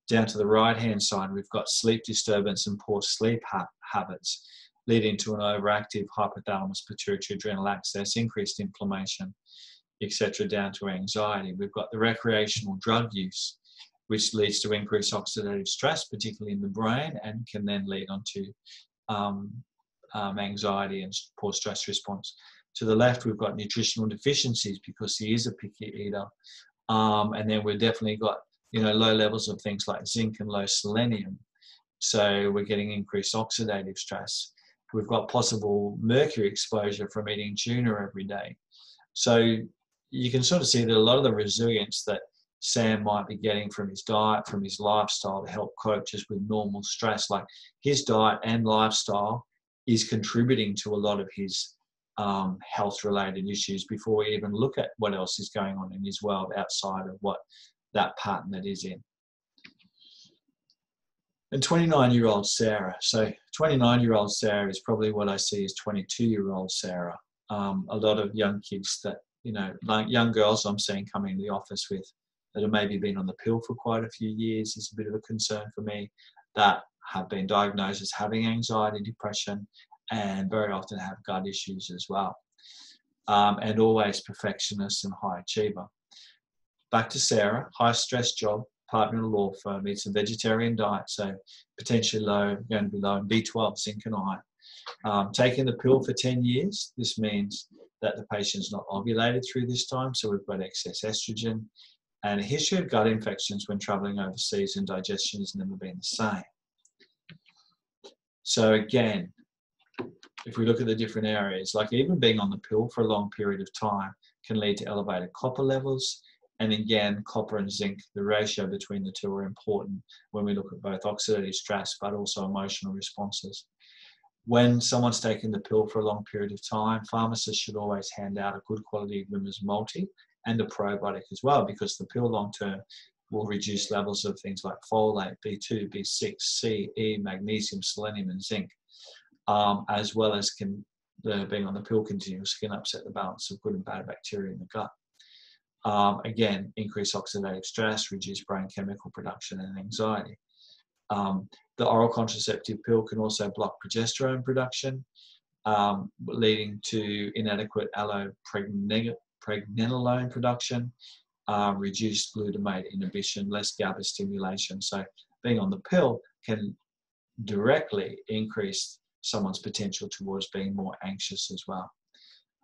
Down to the right hand side, we've got sleep disturbance and poor sleep ha- habits. Leading to an overactive hypothalamus pituitary adrenal axis, increased inflammation, etc., down to anxiety. We've got the recreational drug use, which leads to increased oxidative stress, particularly in the brain, and can then lead on to um, um, anxiety and poor stress response. To the left, we've got nutritional deficiencies because he is a picky eater. Um, and then we've definitely got you know low levels of things like zinc and low selenium. So we're getting increased oxidative stress. We've got possible mercury exposure from eating tuna every day. So you can sort of see that a lot of the resilience that Sam might be getting from his diet, from his lifestyle to help cope just with normal stress, like his diet and lifestyle is contributing to a lot of his um, health related issues before we even look at what else is going on in his world outside of what that pattern that is in. And 29 year old Sarah. So 29 year old Sarah is probably what I see as 22 year old Sarah. Um, a lot of young kids that, you know, like young girls I'm seeing coming to the office with that have maybe been on the pill for quite a few years is a bit of a concern for me that have been diagnosed as having anxiety, depression, and very often have gut issues as well. Um, and always perfectionist and high achiever. Back to Sarah, high stress job, partner in a law firm, eats a vegetarian diet, so potentially low, going to be low in B12, zinc, and iron. Um, taking the pill for 10 years, this means that the patient's not ovulated through this time, so we've got excess estrogen, and a history of gut infections when traveling overseas and digestion has never been the same. So again, if we look at the different areas, like even being on the pill for a long period of time can lead to elevated copper levels. And again, copper and zinc, the ratio between the two are important when we look at both oxidative stress but also emotional responses. When someone's taking the pill for a long period of time, pharmacists should always hand out a good quality Wimmer's multi and a probiotic as well because the pill long term will reduce levels of things like folate, B2, B6, C, E, magnesium, selenium, and zinc um, as well as can the, being on the pill continuous can upset the balance of good and bad bacteria in the gut. Um, again, increase oxidative stress, reduce brain chemical production and anxiety. Um, the oral contraceptive pill can also block progesterone production, um, leading to inadequate allopregnanolone production, uh, reduced glutamate inhibition, less GABA stimulation. So being on the pill can directly increase someone's potential towards being more anxious as well.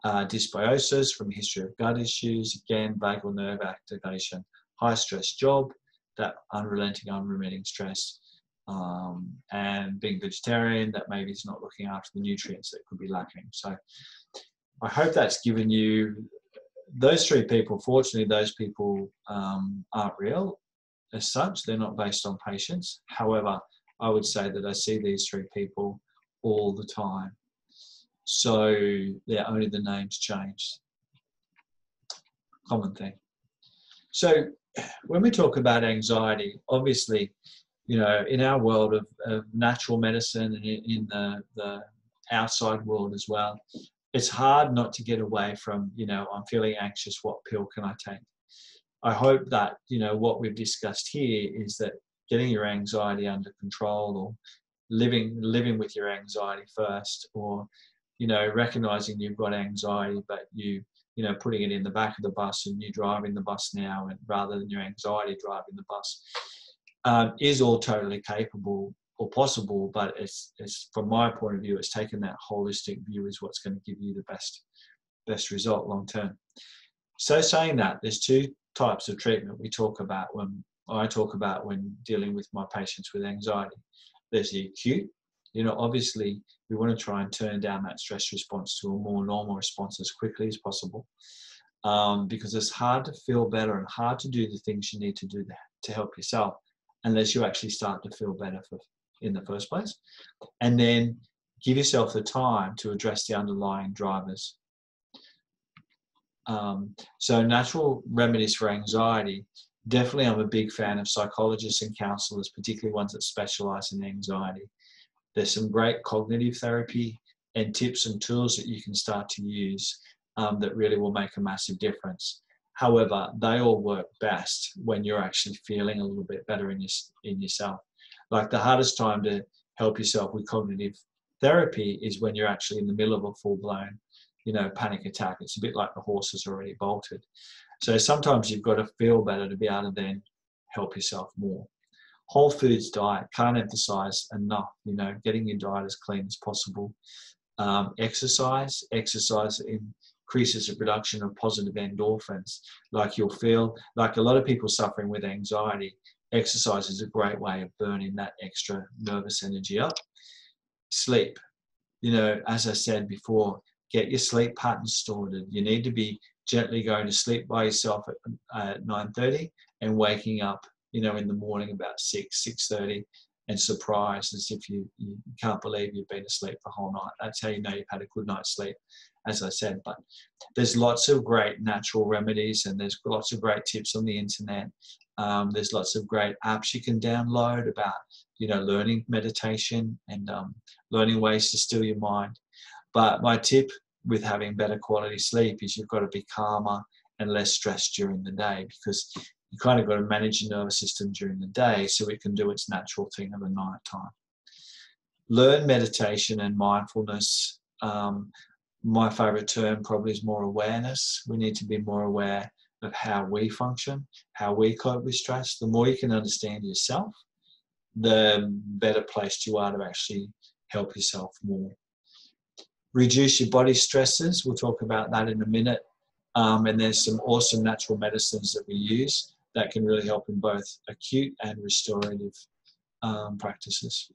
Uh, dysbiosis from history of gut issues, again, vagal nerve activation, high stress job, that unrelenting, unremitting stress, um, and being vegetarian, that maybe is not looking after the nutrients that could be lacking. So I hope that's given you those three people. Fortunately, those people um, aren't real as such, they're not based on patients. However, I would say that I see these three people all the time. So yeah, only the names changed. Common thing. So when we talk about anxiety, obviously, you know, in our world of, of natural medicine and in the, the outside world as well, it's hard not to get away from, you know, I'm feeling anxious, what pill can I take? I hope that, you know, what we've discussed here is that getting your anxiety under control or living living with your anxiety first or you know recognizing you've got anxiety but you you know putting it in the back of the bus and you driving the bus now and rather than your anxiety driving the bus um, is all totally capable or possible but it's it's from my point of view it's taking that holistic view is what's going to give you the best best result long term so saying that there's two types of treatment we talk about when I talk about when dealing with my patients with anxiety there's the acute. You know, obviously, we want to try and turn down that stress response to a more normal response as quickly as possible. Um, because it's hard to feel better and hard to do the things you need to do to help yourself unless you actually start to feel better for, in the first place. And then give yourself the time to address the underlying drivers. Um, so, natural remedies for anxiety definitely I'm a big fan of psychologists and counselors, particularly ones that specialize in anxiety. There's some great cognitive therapy and tips and tools that you can start to use um, that really will make a massive difference. However, they all work best when you're actually feeling a little bit better in, your, in yourself. Like the hardest time to help yourself with cognitive Therapy is when you're actually in the middle of a full blown, you know, panic attack. It's a bit like the horse has already bolted. So sometimes you've got to feel better to be able to then help yourself more. Whole foods diet, can't emphasize enough, you know, getting your diet as clean as possible. Um, exercise, exercise increases the production of positive endorphins. Like you'll feel, like a lot of people suffering with anxiety, exercise is a great way of burning that extra nervous energy up. Sleep, you know, as I said before, get your sleep patterns sorted. You need to be gently going to sleep by yourself at, at 9.30 and waking up, you know, in the morning about 6, 6.30 and surprised as if you, you can't believe you've been asleep the whole night. That's how you know you've had a good night's sleep, as I said. But there's lots of great natural remedies and there's lots of great tips on the internet. Um, there's lots of great apps you can download about, you know, learning meditation and um, learning ways to still your mind. But my tip with having better quality sleep is you've got to be calmer and less stressed during the day because you kind of got to manage your nervous system during the day so it can do its natural thing at the night time. Learn meditation and mindfulness. Um, my favorite term probably is more awareness. We need to be more aware of how we function, how we cope with stress. The more you can understand yourself, the better placed you are to actually help yourself more reduce your body stresses. We'll talk about that in a minute. Um, and there's some awesome natural medicines that we use that can really help in both acute and restorative um, practices.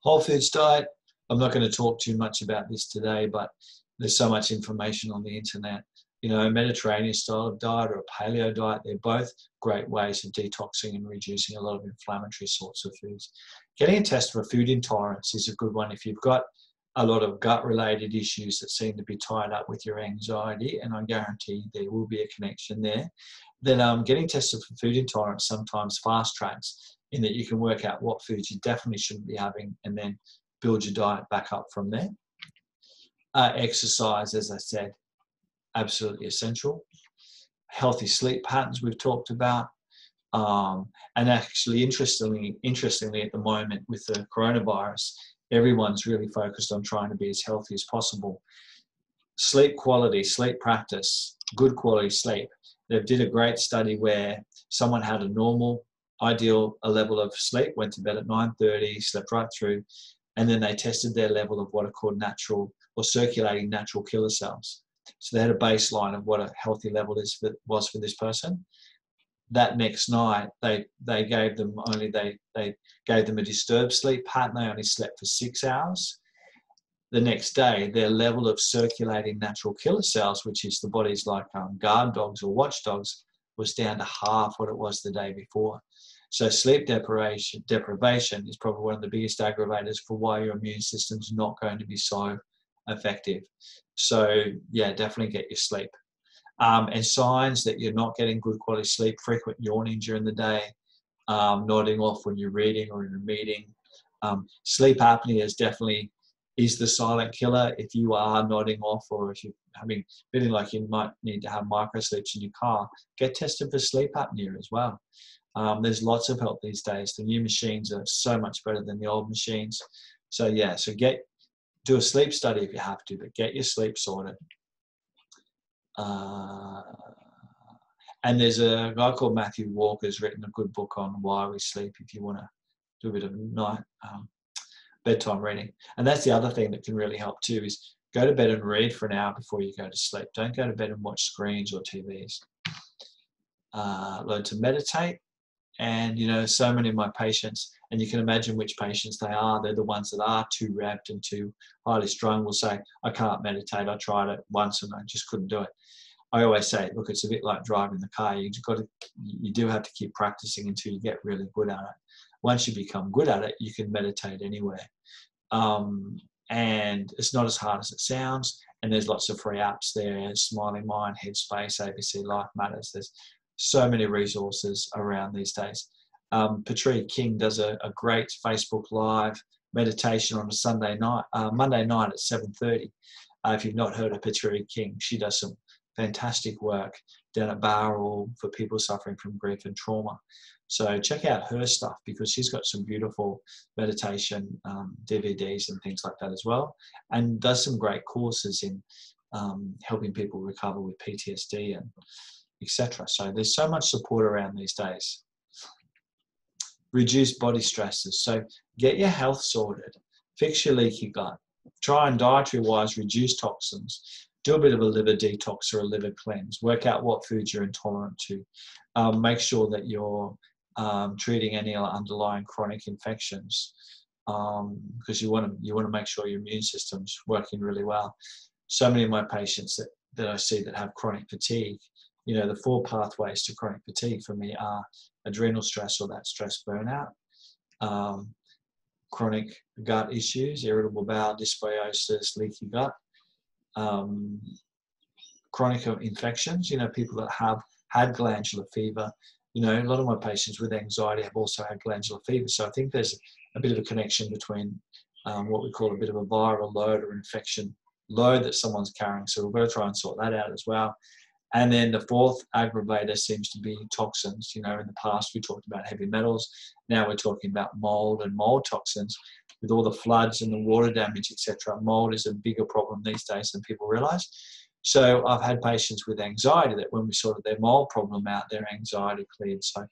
Whole foods diet. I'm not going to talk too much about this today, but there's so much information on the internet. You know, a Mediterranean style of diet or a paleo diet, they're both great ways of detoxing and reducing a lot of inflammatory sorts of foods. Getting a test for food intolerance is a good one if you've got a lot of gut related issues that seem to be tied up with your anxiety, and I guarantee there will be a connection there, then um, getting tested for food intolerance sometimes fast tracks in that you can work out what foods you definitely shouldn't be having and then build your diet back up from there. Uh, exercise, as I said, absolutely essential. Healthy sleep patterns we've talked about. Um, and actually, interestingly, interestingly, at the moment with the coronavirus, everyone's really focused on trying to be as healthy as possible. Sleep quality, sleep practice, good quality sleep. They did a great study where someone had a normal, ideal a level of sleep, went to bed at 9:30, slept right through, and then they tested their level of what are called natural or circulating natural killer cells. So they had a baseline of what a healthy level is for, was for this person, that next night they they gave them only they they gave them a disturbed sleep pattern. They only slept for six hours. The next day their level of circulating natural killer cells which is the body's like um, guard dogs or watchdogs was down to half what it was the day before. So sleep deprivation deprivation is probably one of the biggest aggravators for why your immune system's not going to be so effective. So yeah definitely get your sleep um, and signs that you're not getting good quality sleep, frequent yawning during the day, um, nodding off when you're reading or in a meeting. Um, sleep apnea is definitely is the silent killer. If you are nodding off or if you're having feeling like you might need to have micro sleeps in your car, get tested for sleep apnea as well. Um, there's lots of help these days. The new machines are so much better than the old machines. So yeah, so get do a sleep study if you have to, but get your sleep sorted. Uh, and there's a guy called Matthew Walker who's written a good book on why we sleep if you want to do a bit of night um, bedtime reading. And that's the other thing that can really help too is go to bed and read for an hour before you go to sleep. Don't go to bed and watch screens or TVs. Uh, learn to meditate. And you know, so many of my patients, and you can imagine which patients they are. They're the ones that are too wrapped and too highly strung. Will say, "I can't meditate. I tried it once and I just couldn't do it." I always say, look, it's a bit like driving the car. You got to, you do have to keep practicing until you get really good at it. Once you become good at it, you can meditate anywhere. Um, and it's not as hard as it sounds. And there's lots of free apps there: Smiling Mind, Headspace, ABC Life Matters. There's so many resources around these days. Um, King does a, a, great Facebook Live meditation on a Sunday night, uh, Monday night at 7:30. Uh, if you've not heard of Patricia King, she does some fantastic work down at Bowral for people suffering from grief and trauma. So check out her stuff because she's got some beautiful meditation um, DVDs and things like that as well, and does some great courses in um, helping people recover with PTSD and etc. So there's so much support around these days. Reduce body stresses. So get your health sorted, fix your leaky gut, try and dietary wise reduce toxins, do a bit of a liver detox or a liver cleanse, work out what foods you're intolerant to, um, make sure that you're um, treating any underlying chronic infections um, because you want to you want to make sure your immune system's working really well. So many of my patients that, that I see that have chronic fatigue, you know, the four pathways to chronic fatigue for me are adrenal stress or that stress burnout, um, chronic gut issues, irritable bowel dysbiosis, leaky gut, um, chronic infections, you know, people that have had glandular fever, you know, a lot of my patients with anxiety have also had glandular fever. So I think there's a bit of a connection between um, what we call a bit of a viral load or infection load that someone's carrying. So we've got to try and sort that out as well. And then the fourth aggravator seems to be toxins. You know, in the past we talked about heavy metals. Now we're talking about mold and mold toxins. With all the floods and the water damage, etc., mold is a bigger problem these days than people realize. So I've had patients with anxiety that when we sorted their mold problem out, their anxiety cleared. So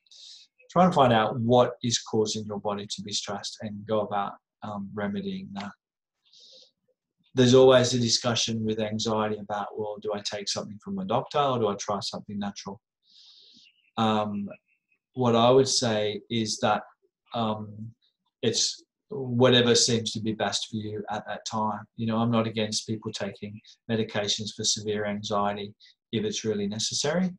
try and find out what is causing your body to be stressed and go about um, remedying that. There's always a discussion with anxiety about, well, do I take something from a doctor or do I try something natural? Um, what I would say is that um, it's whatever seems to be best for you at that time. You know, I'm not against people taking medications for severe anxiety if it's really necessary.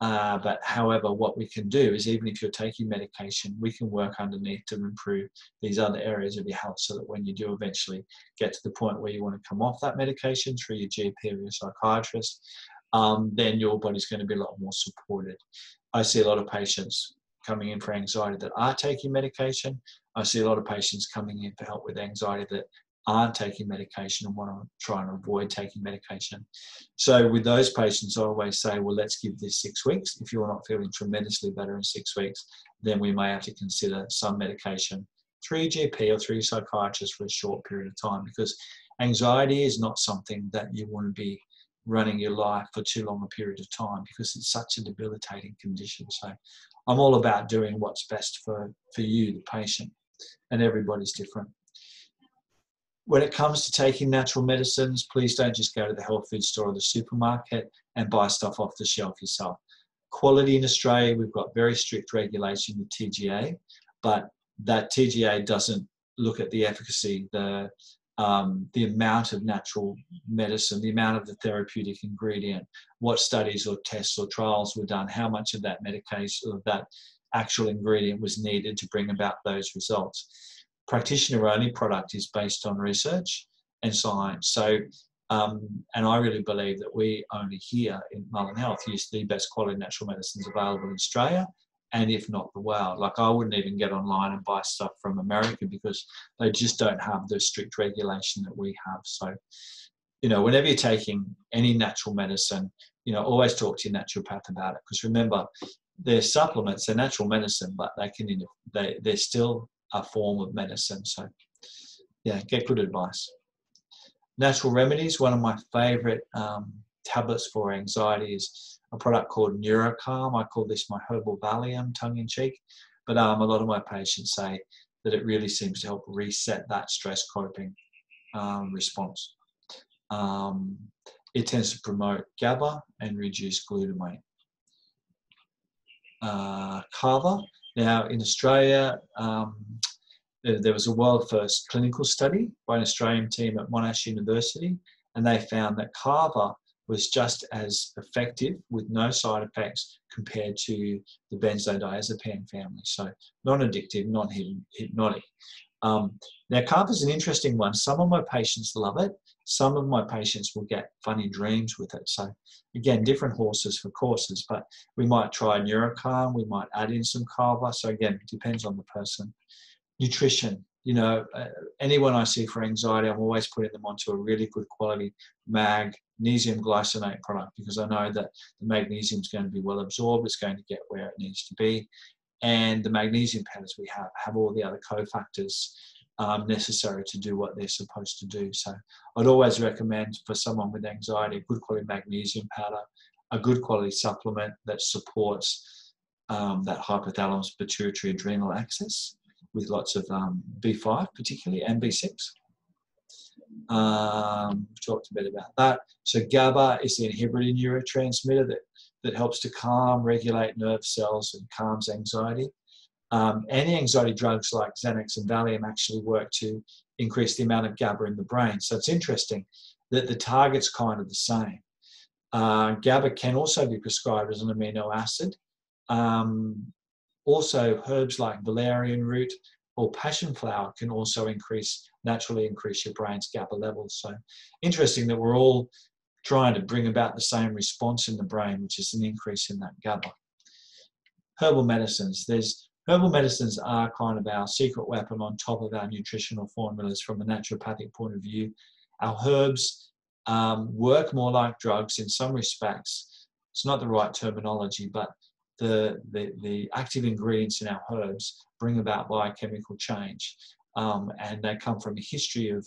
Uh, but however, what we can do is even if you're taking medication, we can work underneath to improve these other areas of your health so that when you do eventually get to the point where you want to come off that medication through your GP or your psychiatrist, um, then your body's going to be a lot more supported. I see a lot of patients coming in for anxiety that are taking medication. I see a lot of patients coming in for help with anxiety that aren't taking medication and want to try and avoid taking medication. So with those patients, I always say, well, let's give this six weeks. If you're not feeling tremendously better in six weeks, then we may have to consider some medication through GP or through psychiatrist for a short period of time because anxiety is not something that you want to be running your life for too long a period of time because it's such a debilitating condition. So I'm all about doing what's best for, for you, the patient, and everybody's different. When it comes to taking natural medicines, please don't just go to the health food store or the supermarket and buy stuff off the shelf yourself. Quality in Australia, we've got very strict regulation with TGA, but that TGA doesn't look at the efficacy, the um, the amount of natural medicine, the amount of the therapeutic ingredient, what studies or tests or trials were done, how much of that medication or that actual ingredient was needed to bring about those results. Practitioner only product is based on research and science. So, um, and I really believe that we only here in Mullen Health use the best quality natural medicines available in Australia and if not the world. Like I wouldn't even get online and buy stuff from America because they just don't have the strict regulation that we have. So, you know, whenever you're taking any natural medicine, you know, always talk to your naturopath about it because remember, they're supplements, they're natural medicine, but they can they they're still a form of medicine. So, yeah, get good advice. Natural remedies. One of my favorite um, tablets for anxiety is a product called Neurocalm. I call this my herbal Valium, tongue in cheek. But um, a lot of my patients say that it really seems to help reset that stress coping um, response. Um, it tends to promote GABA and reduce glutamate. Uh, Kava. Now, in Australia, um, there was a world first clinical study by an Australian team at Monash University, and they found that kava was just as effective with no side effects compared to the benzodiazepine family. So non-addictive, non-hypnotic. Um, now, kava is an interesting one. Some of my patients love it. Some of my patients will get funny dreams with it. So again, different horses for courses, but we might try Neurocalm. We might add in some kava. So again, it depends on the person. Nutrition you know, uh, anyone I see for anxiety, I'm always putting them onto a really good quality magnesium glycinate product because I know that the magnesium is going to be well absorbed, it's going to get where it needs to be. and the magnesium powders we have have all the other cofactors um, necessary to do what they're supposed to do. So I'd always recommend for someone with anxiety good quality magnesium powder, a good quality supplement that supports um, that hypothalamus pituitary adrenal axis with lots of um, B5 particularly and B6. Um, we talked a bit about that. So GABA is the inhibitor neurotransmitter that, that helps to calm, regulate nerve cells and calms anxiety. Um, anti-anxiety drugs like Xanax and Valium actually work to increase the amount of GABA in the brain. So it's interesting that the target's kind of the same. Uh, GABA can also be prescribed as an amino acid. Um, also, herbs like valerian root or passion flower can also increase, naturally increase your brain's GABA levels. So interesting that we're all trying to bring about the same response in the brain, which is an increase in that GABA. Herbal medicines. There's herbal medicines are kind of our secret weapon on top of our nutritional formulas from a naturopathic point of view. Our herbs um, work more like drugs in some respects. It's not the right terminology, but the, the, the active ingredients in our herbs bring about biochemical change. Um, and they come from a history of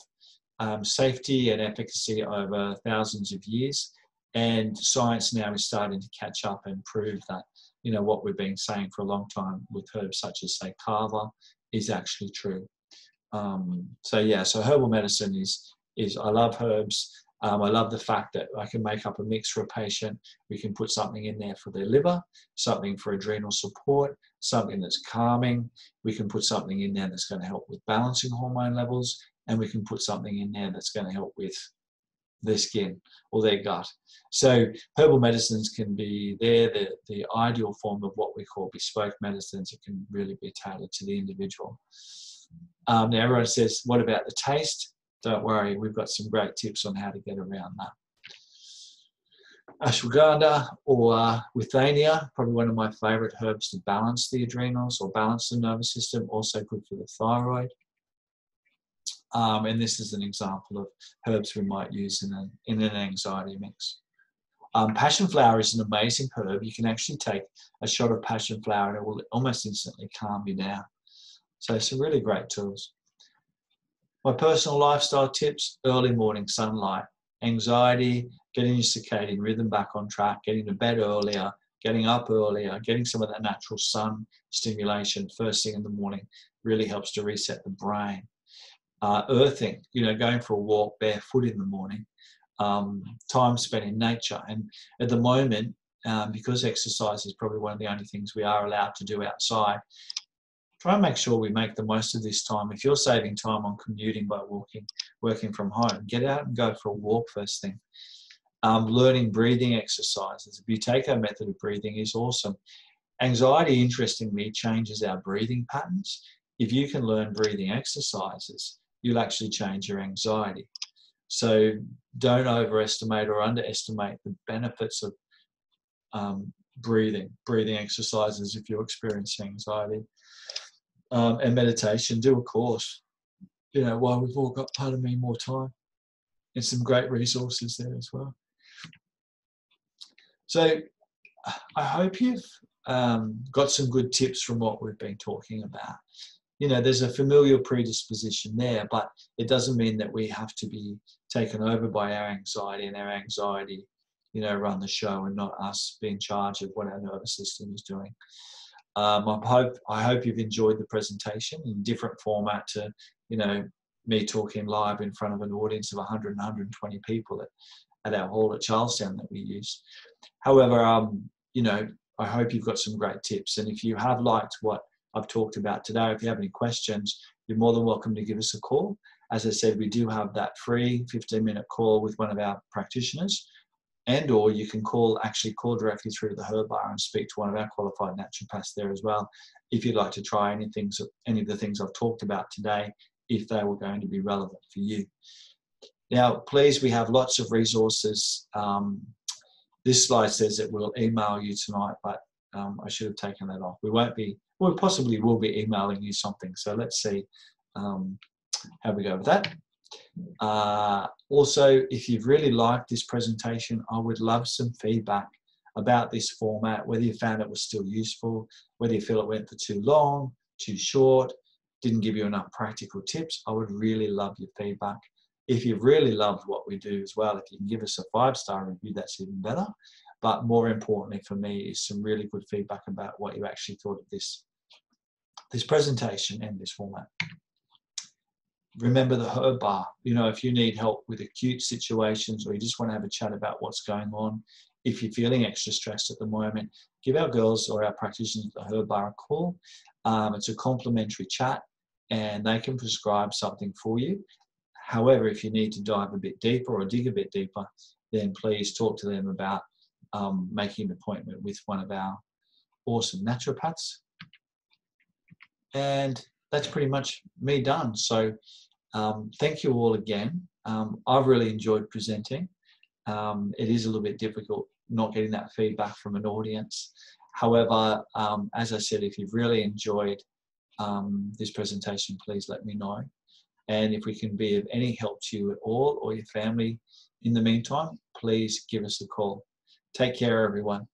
um, safety and efficacy over thousands of years. And science now is starting to catch up and prove that, you know, what we've been saying for a long time with herbs such as, say, kava is actually true. Um, so yeah, so herbal medicine is is I love herbs. Um, I love the fact that I can make up a mix for a patient. We can put something in there for their liver, something for adrenal support, something that's calming. We can put something in there that's going to help with balancing hormone levels, and we can put something in there that's going to help with their skin or their gut. So herbal medicines can be there, the, the ideal form of what we call bespoke medicines. It can really be tailored to the individual. Um, now everyone says, what about the taste? don't worry, we've got some great tips on how to get around that. Ashwagandha or uh, withania, probably one of my favorite herbs to balance the adrenals or balance the nervous system, also good for the thyroid. Um, and this is an example of herbs we might use in an, in an anxiety mix. Um, passion flower is an amazing herb. You can actually take a shot of passion flower and it will almost instantly calm you down. So some really great tools. My personal lifestyle tips early morning sunlight, anxiety, getting your circadian rhythm back on track, getting to bed earlier, getting up earlier, getting some of that natural sun stimulation first thing in the morning really helps to reset the brain. Uh, earthing, you know, going for a walk barefoot in the morning, um, time spent in nature. And at the moment, um, because exercise is probably one of the only things we are allowed to do outside, try and make sure we make the most of this time. If you're saving time on commuting by walking, working from home, get out and go for a walk first thing. Um, learning breathing exercises. The Buteyko method of breathing is awesome. Anxiety, interestingly, changes our breathing patterns. If you can learn breathing exercises, you'll actually change your anxiety. So don't overestimate or underestimate the benefits of um, breathing, breathing exercises if you're experiencing anxiety um, and meditation, do a course. You know, while we've all got, part of me, more time. And some great resources there as well. So I hope you've um, got some good tips from what we've been talking about. You know, there's a familial predisposition there, but it doesn't mean that we have to be taken over by our anxiety and our anxiety, you know, run the show and not us be in charge of what our nervous system is doing. Um, I hope I hope you've enjoyed the presentation in different format to you know me talking live in front of an audience of 100 and 120 people at, at our hall at Charlestown that we use. However, um, you know I hope you've got some great tips, and if you have liked what I've talked about today, if you have any questions, you're more than welcome to give us a call. As I said, we do have that free 15 minute call with one of our practitioners and or you can call actually call directly through the herb bar and speak to one of our qualified naturopaths there as well. If you'd like to try any things any of the things i've talked about today if they were going to be relevant for you. Now please we have lots of resources. Um, this slide says that we'll email you tonight but um, i should have taken that off. We won't be we possibly will be emailing you something so let's see um, how we go with that uh, also, if you've really liked this presentation, I would love some feedback. about this format, whether you found it was still useful, whether you feel it went for too long, too short, didn't give you enough practical tips. I would really love your feedback. If you've really loved what we do as well, if you can give us a five star review, that's even better. But more importantly for me is some really good feedback about what you actually thought of this, this presentation and this format. Remember the herb bar. You know, if you need help with acute situations or you just want to have a chat about what's going on, if you're feeling extra stressed at the moment, give our girls or our practitioners at the herb bar a call. Um, it's a complimentary chat and they can prescribe something for you. However, if you need to dive a bit deeper or dig a bit deeper, then please talk to them about um, making an appointment with one of our awesome naturopaths. And that's pretty much me done. So um, thank you all again. Um, I've really enjoyed presenting. Um, it is a little bit difficult not getting that feedback from an audience. However, um, as I said, if you've really enjoyed um, this presentation, please let me know. And if we can be of any help to you at all or your family in the meantime, please give us a call. Take care, everyone.